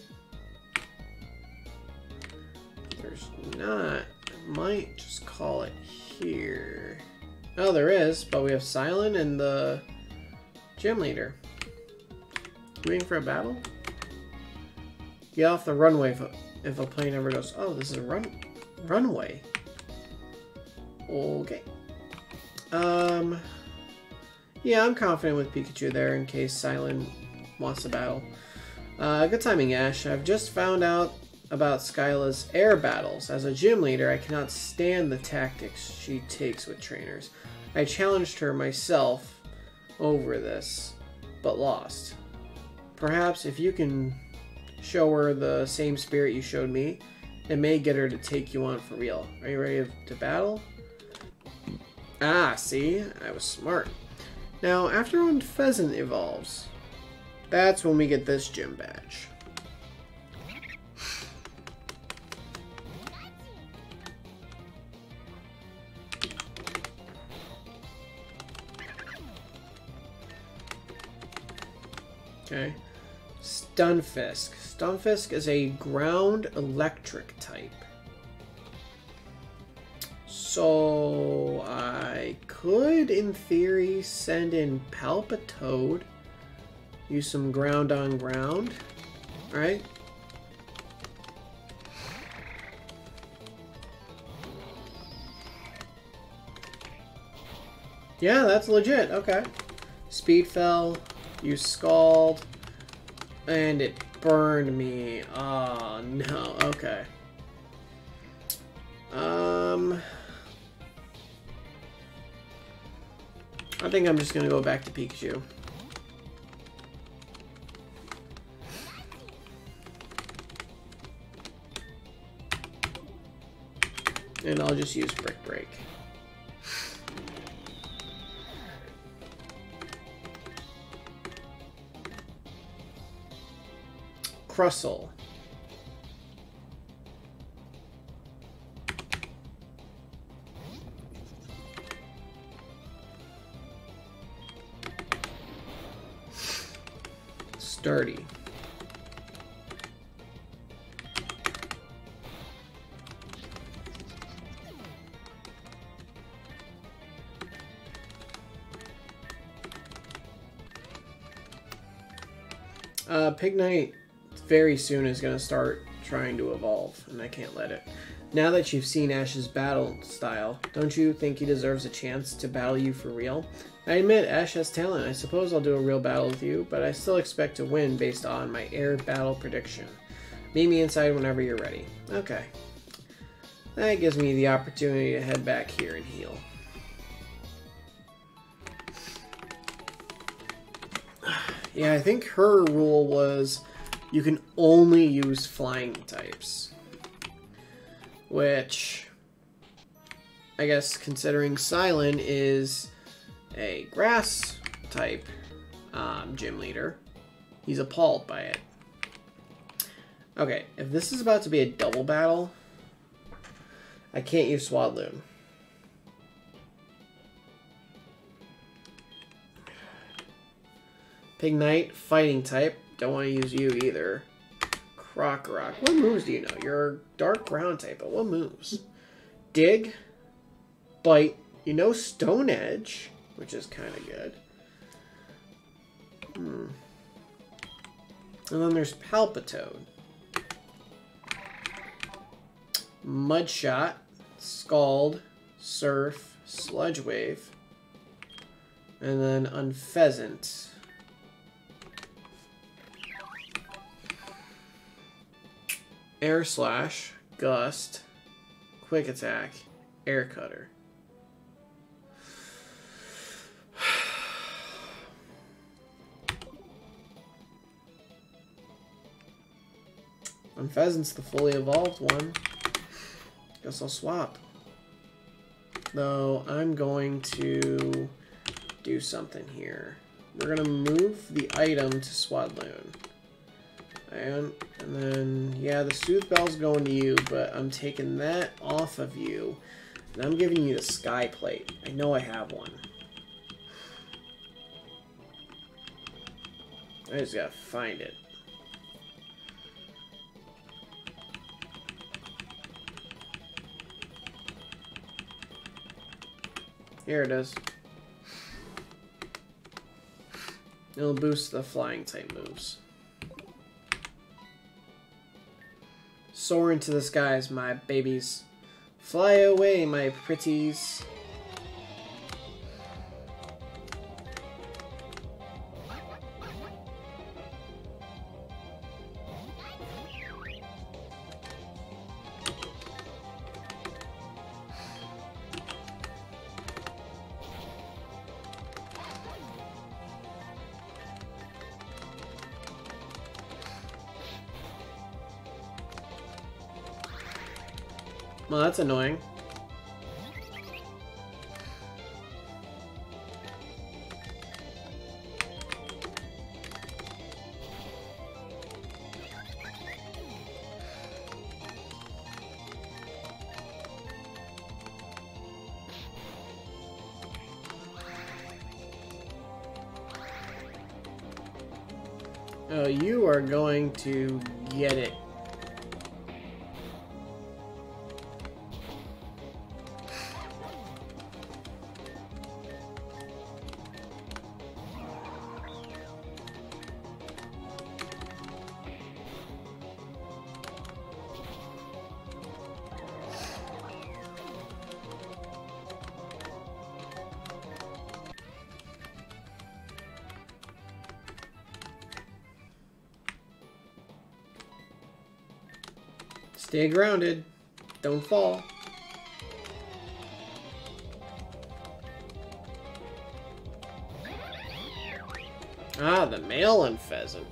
Have Cilan and the gym leader. Waiting for a battle? Get off the runway if a, if a plane ever goes. Oh, this is a run runway. Okay. Um. Yeah, I'm confident with Pikachu there in case Cilan wants to battle. Uh, good timing, Ash. I've just found out about Skyla's air battles. As a gym leader, I cannot stand the tactics she takes with trainers. I challenged her myself over this, but lost. Perhaps if you can show her the same spirit you showed me, it may get her to take you on for real. Are you ready to battle? Ah, see? I was smart. Now, after when Pheasant evolves, that's when we get this gym badge. Okay. Stunfisk. Stunfisk is a ground electric type. So I could, in theory, send in Palpitoad. Use some ground on ground, right? Yeah, that's legit. Okay. Speed fell. Use Scald. And it burned me. Oh, no. Okay. Um... I think I'm just gonna go back to Pikachu. And I'll just use Brick Break. Crustle. Sturdy. Uh, Pignite very soon is going to start trying to evolve, and I can't let it. Now that you've seen Ash's battle style, don't you think he deserves a chance to battle you for real? I admit Ash has talent. I suppose I'll do a real battle with you, but I still expect to win based on my air battle prediction. Meet me inside whenever you're ready. Okay. That gives me the opportunity to head back here and heal. Yeah, I think her rule was you can only use flying types. Which, I guess considering Cilan is a grass type um, gym leader, he's appalled by it. Okay, if this is about to be a double battle, I can't use Swadloon. Pignite, fighting type. Don't want to use you either. Krokorok. What moves do you know? You're dark ground type, but what moves? Dig, Bite. You know Stone Edge, which is kind of good. Hmm. And then there's Palpitoad. Mudshot, Scald, Surf, Sludge Wave, and then Unfezant. Air Slash, Gust, Quick Attack, Air Cutter. And Pheasant's the fully evolved one. Guess I'll swap. Though I'm going to do something here. We're going to move the item to Swadloon. And, and then, yeah, the Soothe Bell's going to you, but I'm taking that off of you. And I'm giving you the Sky Plate. I know I have one. I just gotta find it. Here it is. It'll boost the flying type moves. Soar into the skies, my babies. Fly away, my pretties. That's annoying. Oh, you are going to get it. Stay grounded. Don't fall. Ah, the male Unfezant.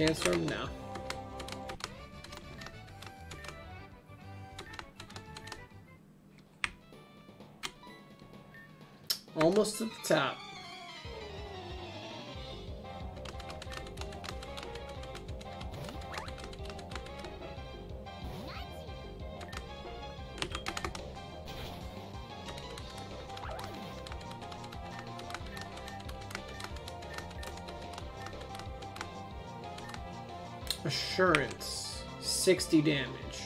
Sandstorm? No. Almost at the top. Assurance. 60 damage.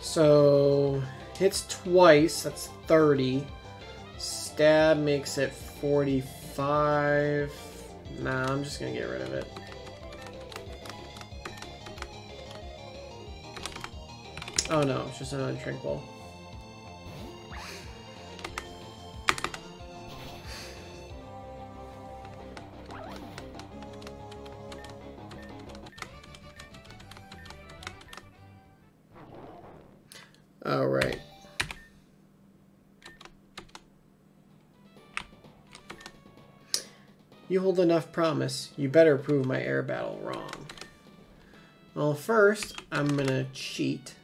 So, hits twice, that's 30. Stab makes it 45. Nah, I'm just gonna get rid of it. Oh no, it's just another Tranquill. Oh, You hold enough promise. You better prove my air battle wrong. Well, first, I'm gonna cheat.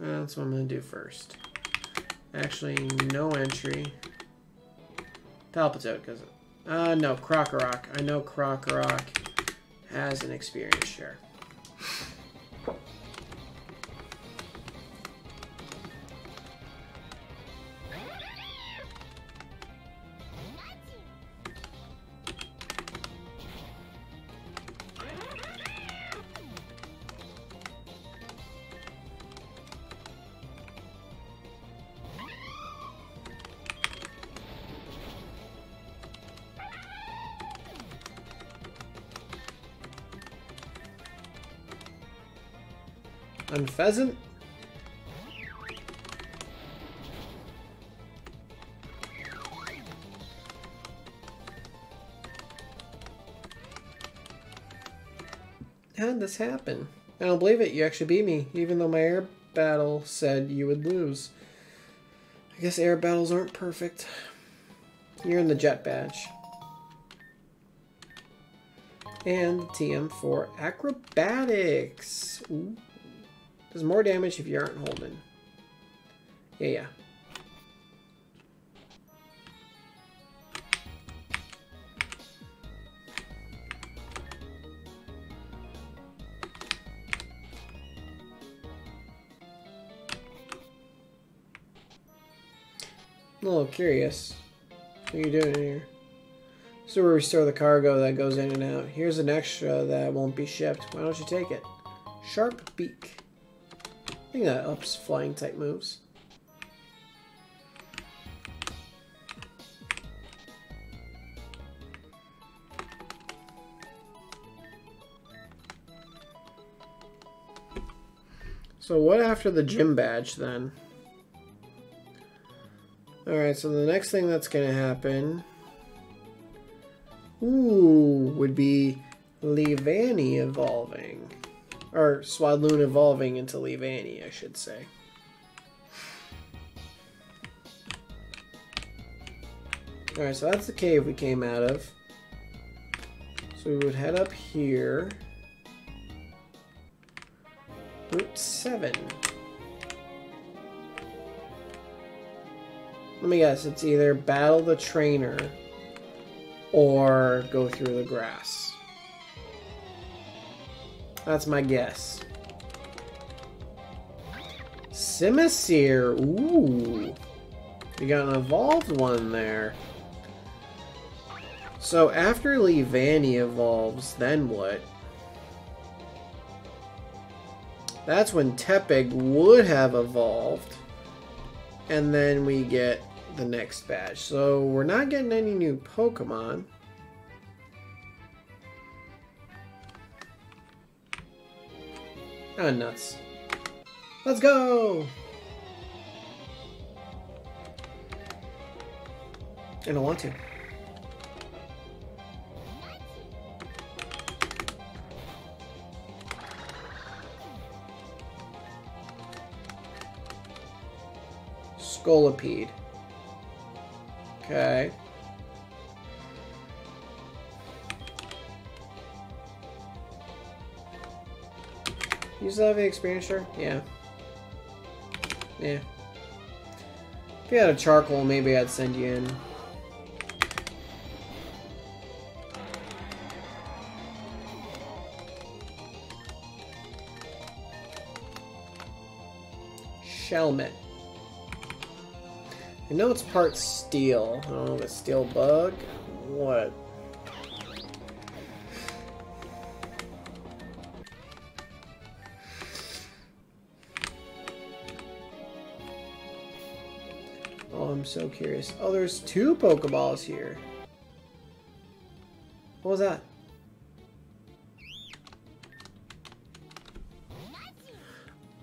That's what I'm gonna do first. Actually, no entry. Palpitoad, because... Uh, no, Krokorok. I know Krokorok has an experience share. Pheasant? How did this happen? I don't believe it. You actually beat me, even though my air battle said you would lose. I guess air battles aren't perfect. You're in the jet badge. And TM for acrobatics. Ooh. Does more damage if you aren't holding. Yeah, yeah. A little curious. What are you doing here? So we restore the cargo that goes in and out. Here's an extra that won't be shipped. Why don't you take it? Sharp beak. I think that ups flying type moves. So what after the gym badge then? Alright, so the next thing that's going to happen... Ooh, would be Leavanny evolving. Or Swadloon evolving into Leavanny, I should say. Alright, so that's the cave we came out of. So we would head up here. Route 7. Let me guess, it's either battle the trainer or go through the grass. That's my guess. Simisear. Ooh. You got an evolved one there. So after Leavanny evolves, then what? That's when Tepig would have evolved. And then we get the next batch. So we're not getting any new Pokemon. Ah, nuts. Let's go! I don't want to. Scolipede. Okay. You still have the experience share? Yeah. Yeah. If you had a charcoal, maybe I'd send you in. Shelmet. I know it's part steel. I don't know if it's steel bug. What? I'm so curious. Oh, there's two Pokeballs here. What was that?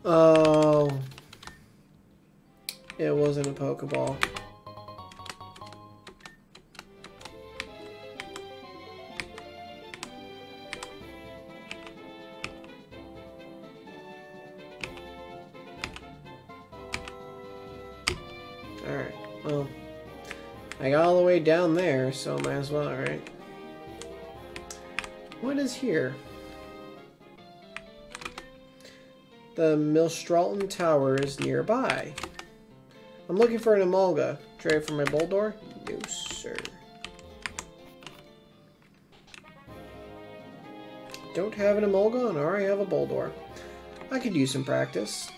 Oh. It wasn't a Pokeball. Way down there, so might as well, alright. What is here? The Milstralton Tower is nearby. I'm looking for an Emolga. Trade for my Boldore? No, sir. Don't have an Emolga, and I already have a Boldore. I could use some practice.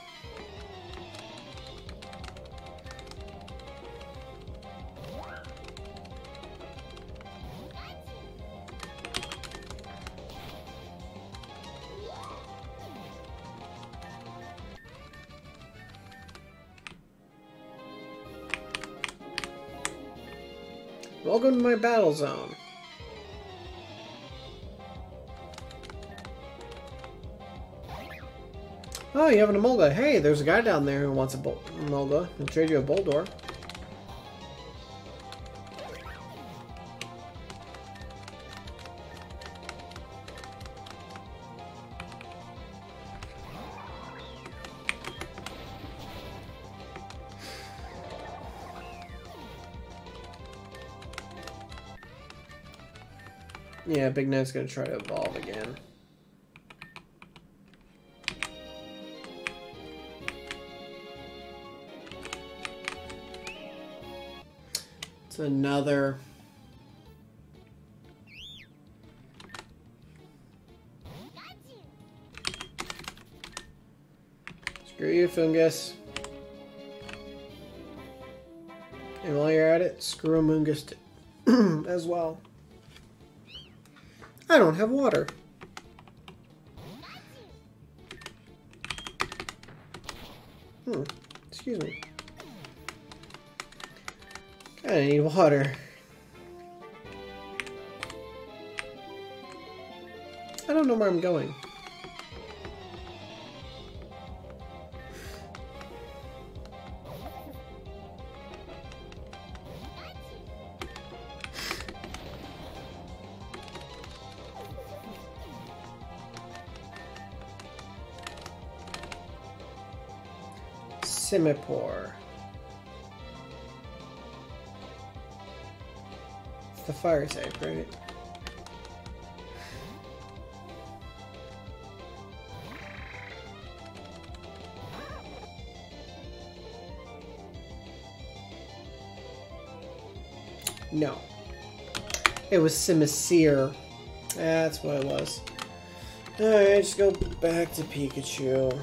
My battle zone. Oh, you have an Emolga. Hey, there's a guy down there who wants a Emolga. He'll trade you a Boldore. Yeah, Pignite's gonna try to evolve again. It's another... Screw you, Foongus. And while you're at it, screw Moongus as well. I don't have water. Hmm. Excuse me. I need water. I don't know where I'm going. Simipour. It's the fire type, right? No. It was Simisear. That's what it was. Alright, let's go back to Pikachu.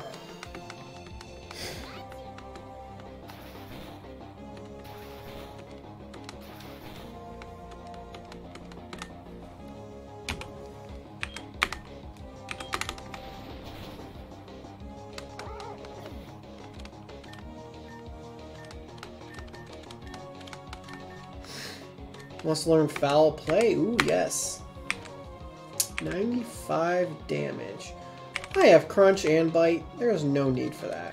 To learn foul play? Ooh, yes. 95 damage. I have crunch and bite. There's no need for that.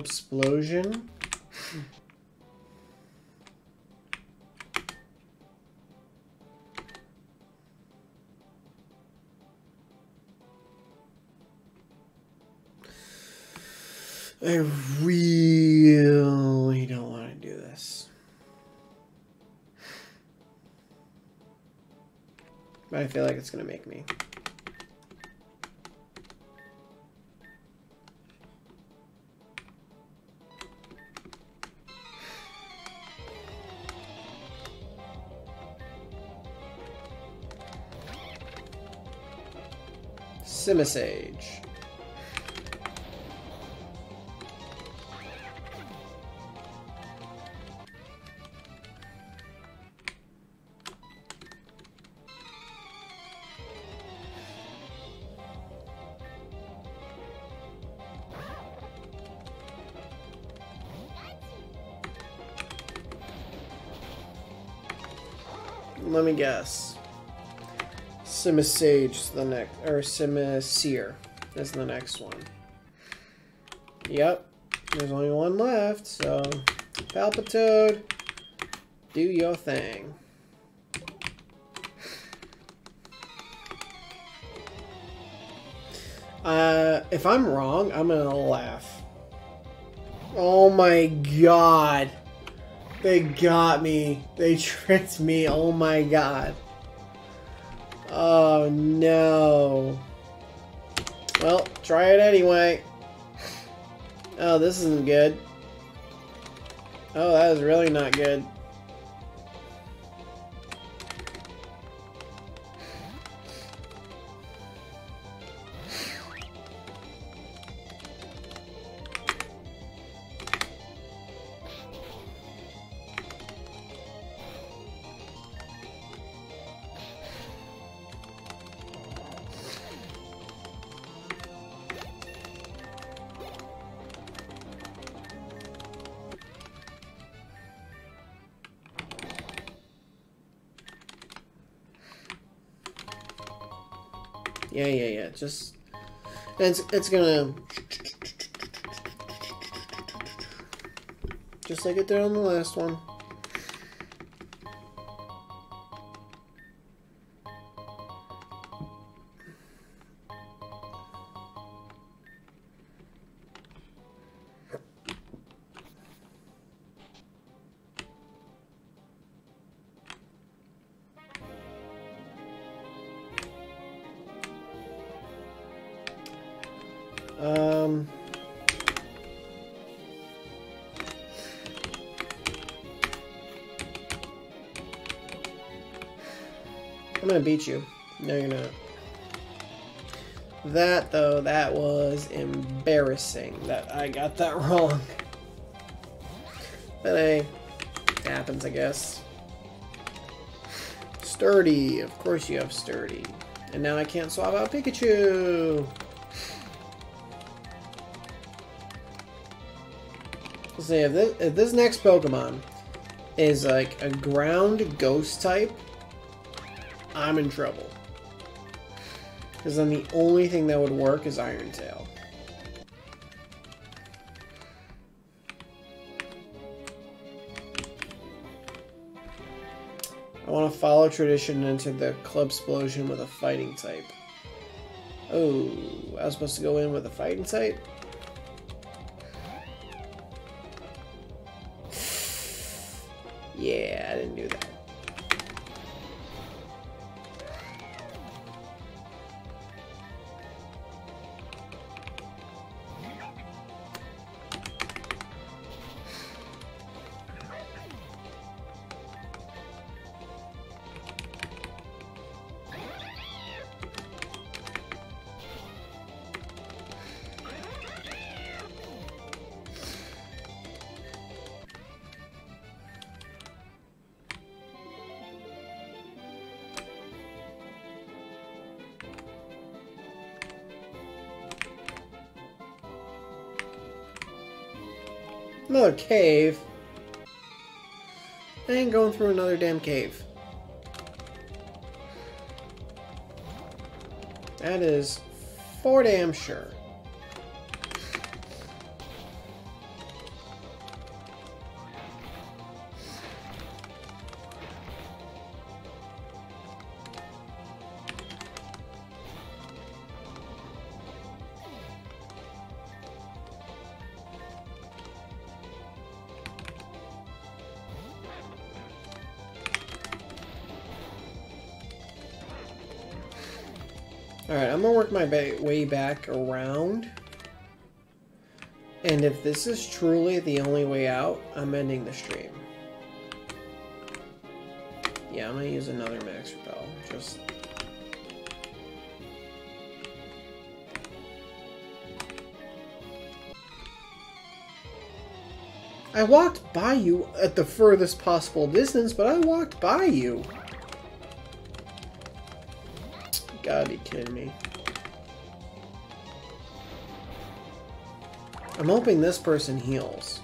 Explosion. I really don't want to do this. But I feel like it's going to make me. Simisage. Let me guess. Simisage is the next, or Simisear is the next one. Yep, there's only one left, so Palpitoad, do your thing. Uh, if I'm wrong, I'm gonna laugh. Oh my god. They got me. They tricked me. Oh my god. Oh no. Well, try it anyway. Oh, this isn't good. Oh, that is really not good. Just it's it's gonna just like it did on the last one. Beat you. No, you're not. That, though, that was embarrassing that I got that wrong. But hey, it happens, I guess. Sturdy. Of course you have Sturdy. And now I can't swap out Pikachu. Let's see, if this, if this next Pokemon is like a ground ghost type, I'm in trouble. Because then the only thing that would work is Iron Tail. I want to follow tradition into the Club Explosion with a fighting type. Oh, I was supposed to go in with a fighting type? Yeah, I didn't do that. Cave? I ain't going through another damn cave. That is for damn sure. my way back around. And if this is truly the only way out, I'm ending the stream. Yeah, I'm gonna use another Max Repel. Just I walked by you at the furthest possible distance, but I walked by you. Gotta be kidding me? I'm hoping this person heals.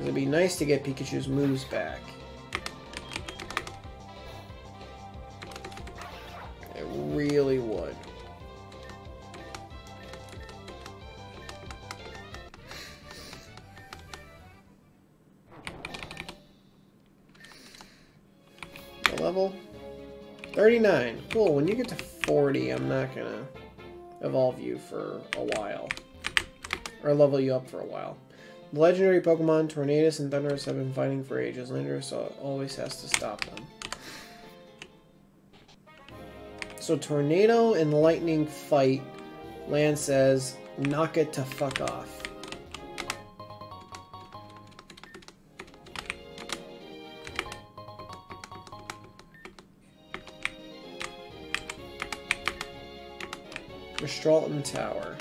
It'd be nice to get Pikachu's moves back. It really would. level? 39. Cool, when you get to 40, I'm not gonna evolve you for a while. Or level you up for a while. The legendary Pokemon Tornadus and Thundurus have been fighting for ages. Landorus always has to stop them. So Tornado and Lightning fight. Land says, knock it to fuck off. Stralton Tower.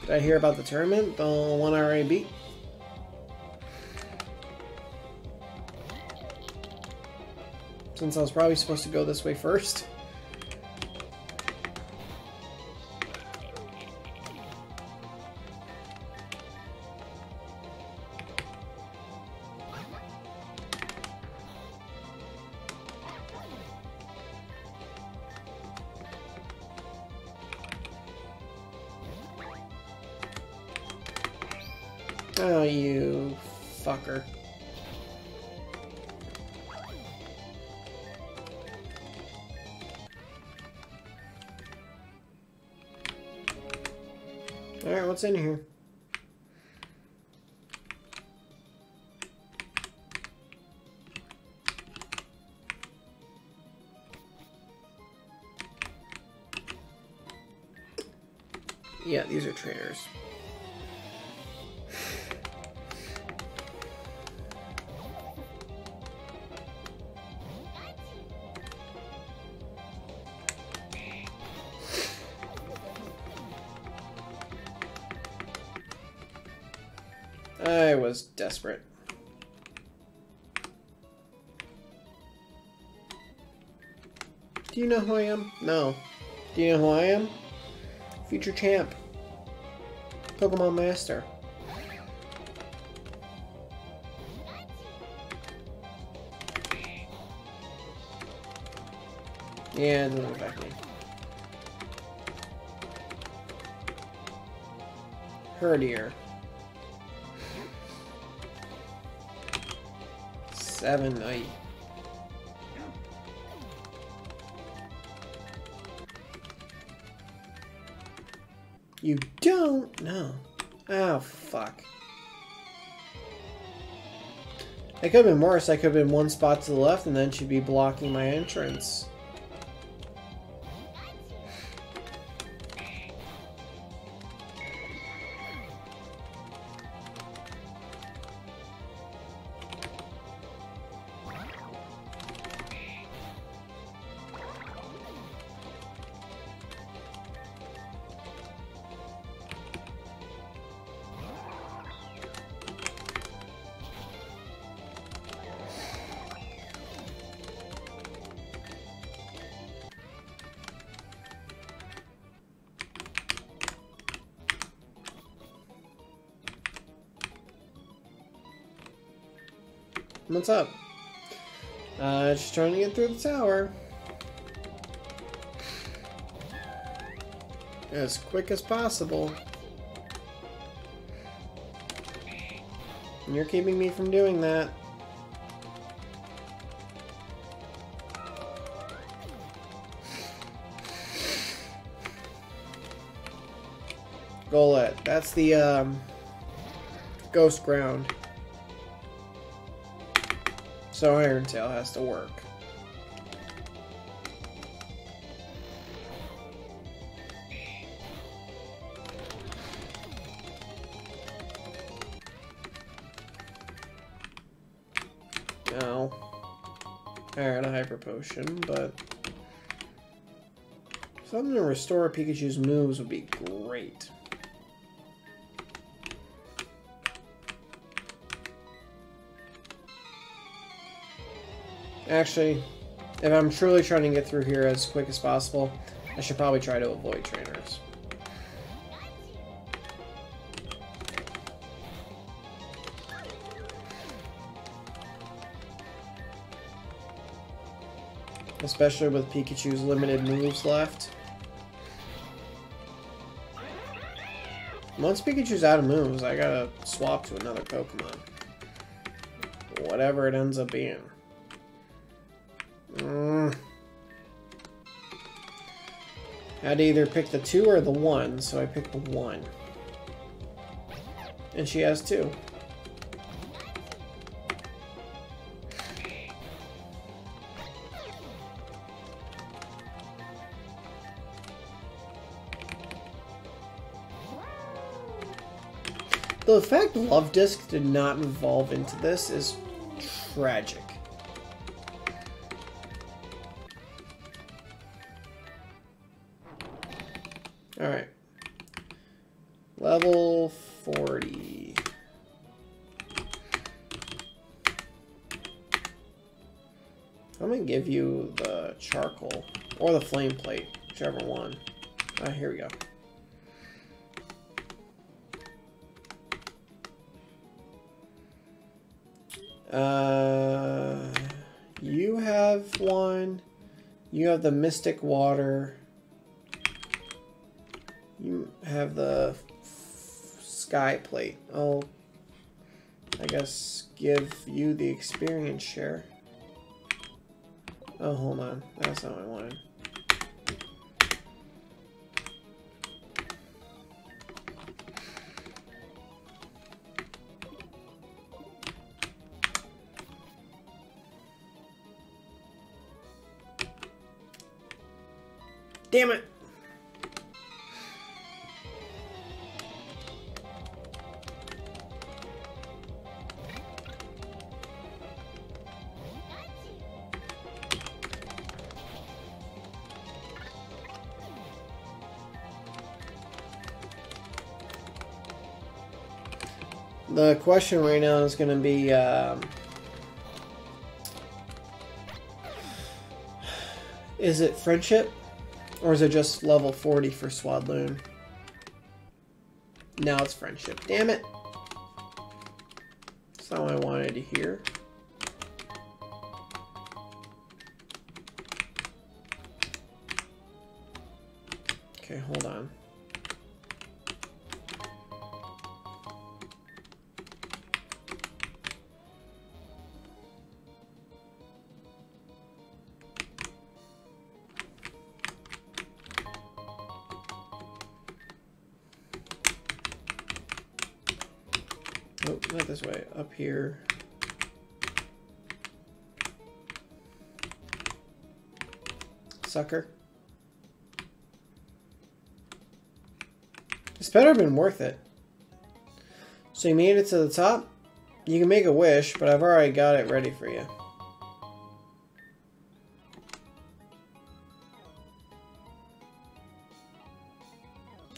Did I hear about the tournament? The one I already beat? Since I was probably supposed to go this way first. What's in here? Yeah, these are trainers. Desperate. Do you know who I am? No. Do you know who I am? Future champ. Pokemon Master. Yeah, it doesn't affect me. Herdier. Seven. I. You don't? No. Oh, fuck. It could have been worse. I could have been one spot to the left and then she'd be blocking my entrance. What's up? Uh, just trying to get through the tower. As quick as possible. And you're keeping me from doing that. Golett. That's the um, ghost ground. So Iron Tail has to work. No. Had a Hyper Potion, but... Something to restore Pikachu's moves would be great. Actually, if I'm truly trying to get through here as quick as possible, I should probably try to avoid trainers. Especially with Pikachu's limited moves left. Once Pikachu's out of moves, I gotta swap to another Pokemon. Whatever it ends up being. I had to either pick the two or the one, so I picked the one. And she has two. The fact Luvdisc did not evolve into this is tragic. Or the flame plate, whichever one. Ah, here we go. Uh, you have one. You have the Mystic Water. You have the Sky Plate. I'll, I guess, give you the experience share. Oh, hold on. That's not what I wanted. Damn it! The question right now is going to be, um, is it friendship? Or is it just level 40 for Swadloon? Now it's friendship. Damn it! That's not what I wanted to hear. Up here. Sucker. This better have been worth it. So you made it to the top? You can make a wish, but I've already got it ready for you.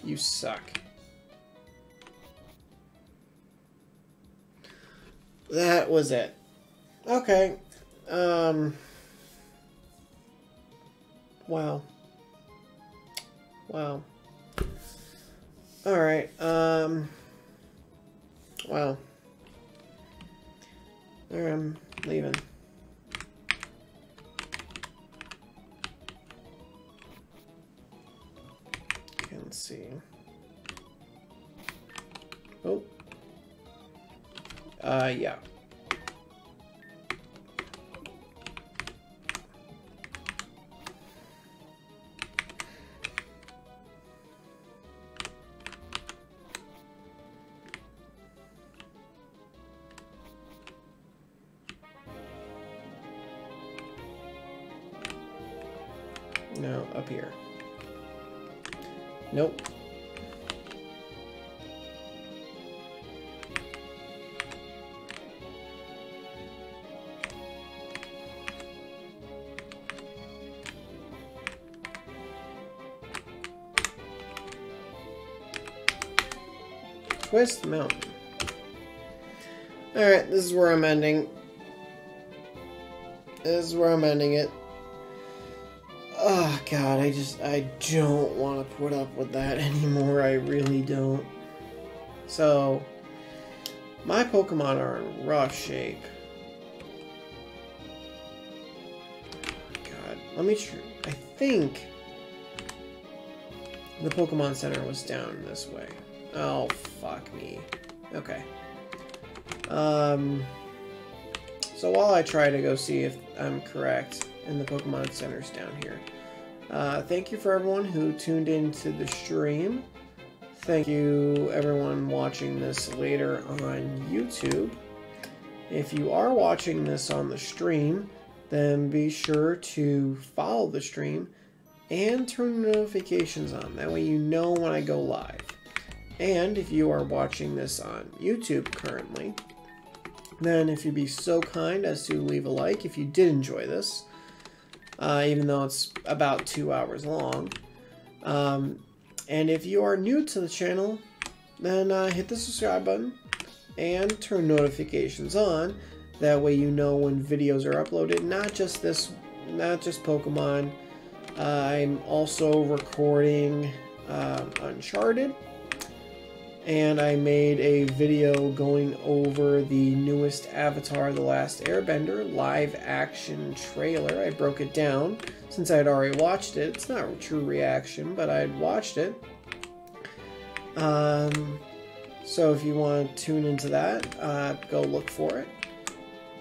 You suck. That was it. Okay. Um. Wow. Wow. Alright, um. Wow. Alright, I'm leaving. Let's see. Oh. Uh, yeah. No, up here. Nope. Twist Mountain. Alright, this is where I'm ending. This is where I'm ending it. Oh god, I just I don't want to put up with that anymore. I really don't. So my Pokemon are in rough shape. God, let me. I think the Pokemon Center was down this way. Oh, fuck me. Okay. Um, so while I try to go see if I'm correct, and the Pokemon Center's down here. Uh, thank you for everyone who tuned into the stream. Thank you everyone watching this later on YouTube. If you are watching this on the stream, then be sure to follow the stream and turn notifications on. That way you know when I go live. And if you are watching this on YouTube currently, then if you'd be so kind as to leave a like if you did enjoy this, uh, even though it's about two hours long. Um, and if you are new to the channel, then uh, hit the subscribe button and turn notifications on. That way you know when videos are uploaded, not just this, not just Pokemon. Uh, I'm also recording uh, Uncharted and I made a video going over the newest Avatar The Last Airbender live action trailer. I broke it down since I had already watched it. It's not a true reaction, but I had watched it. Um, so if you want to tune into that, uh, go look for it.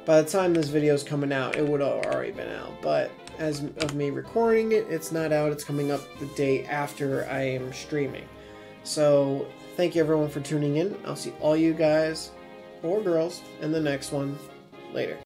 By the time this video is coming out, it would have already been out, but as of me recording it, it's not out. It's coming up the day after I am streaming. So Thank you everyone for tuning in. I'll see all you guys or girls in the next one. Later.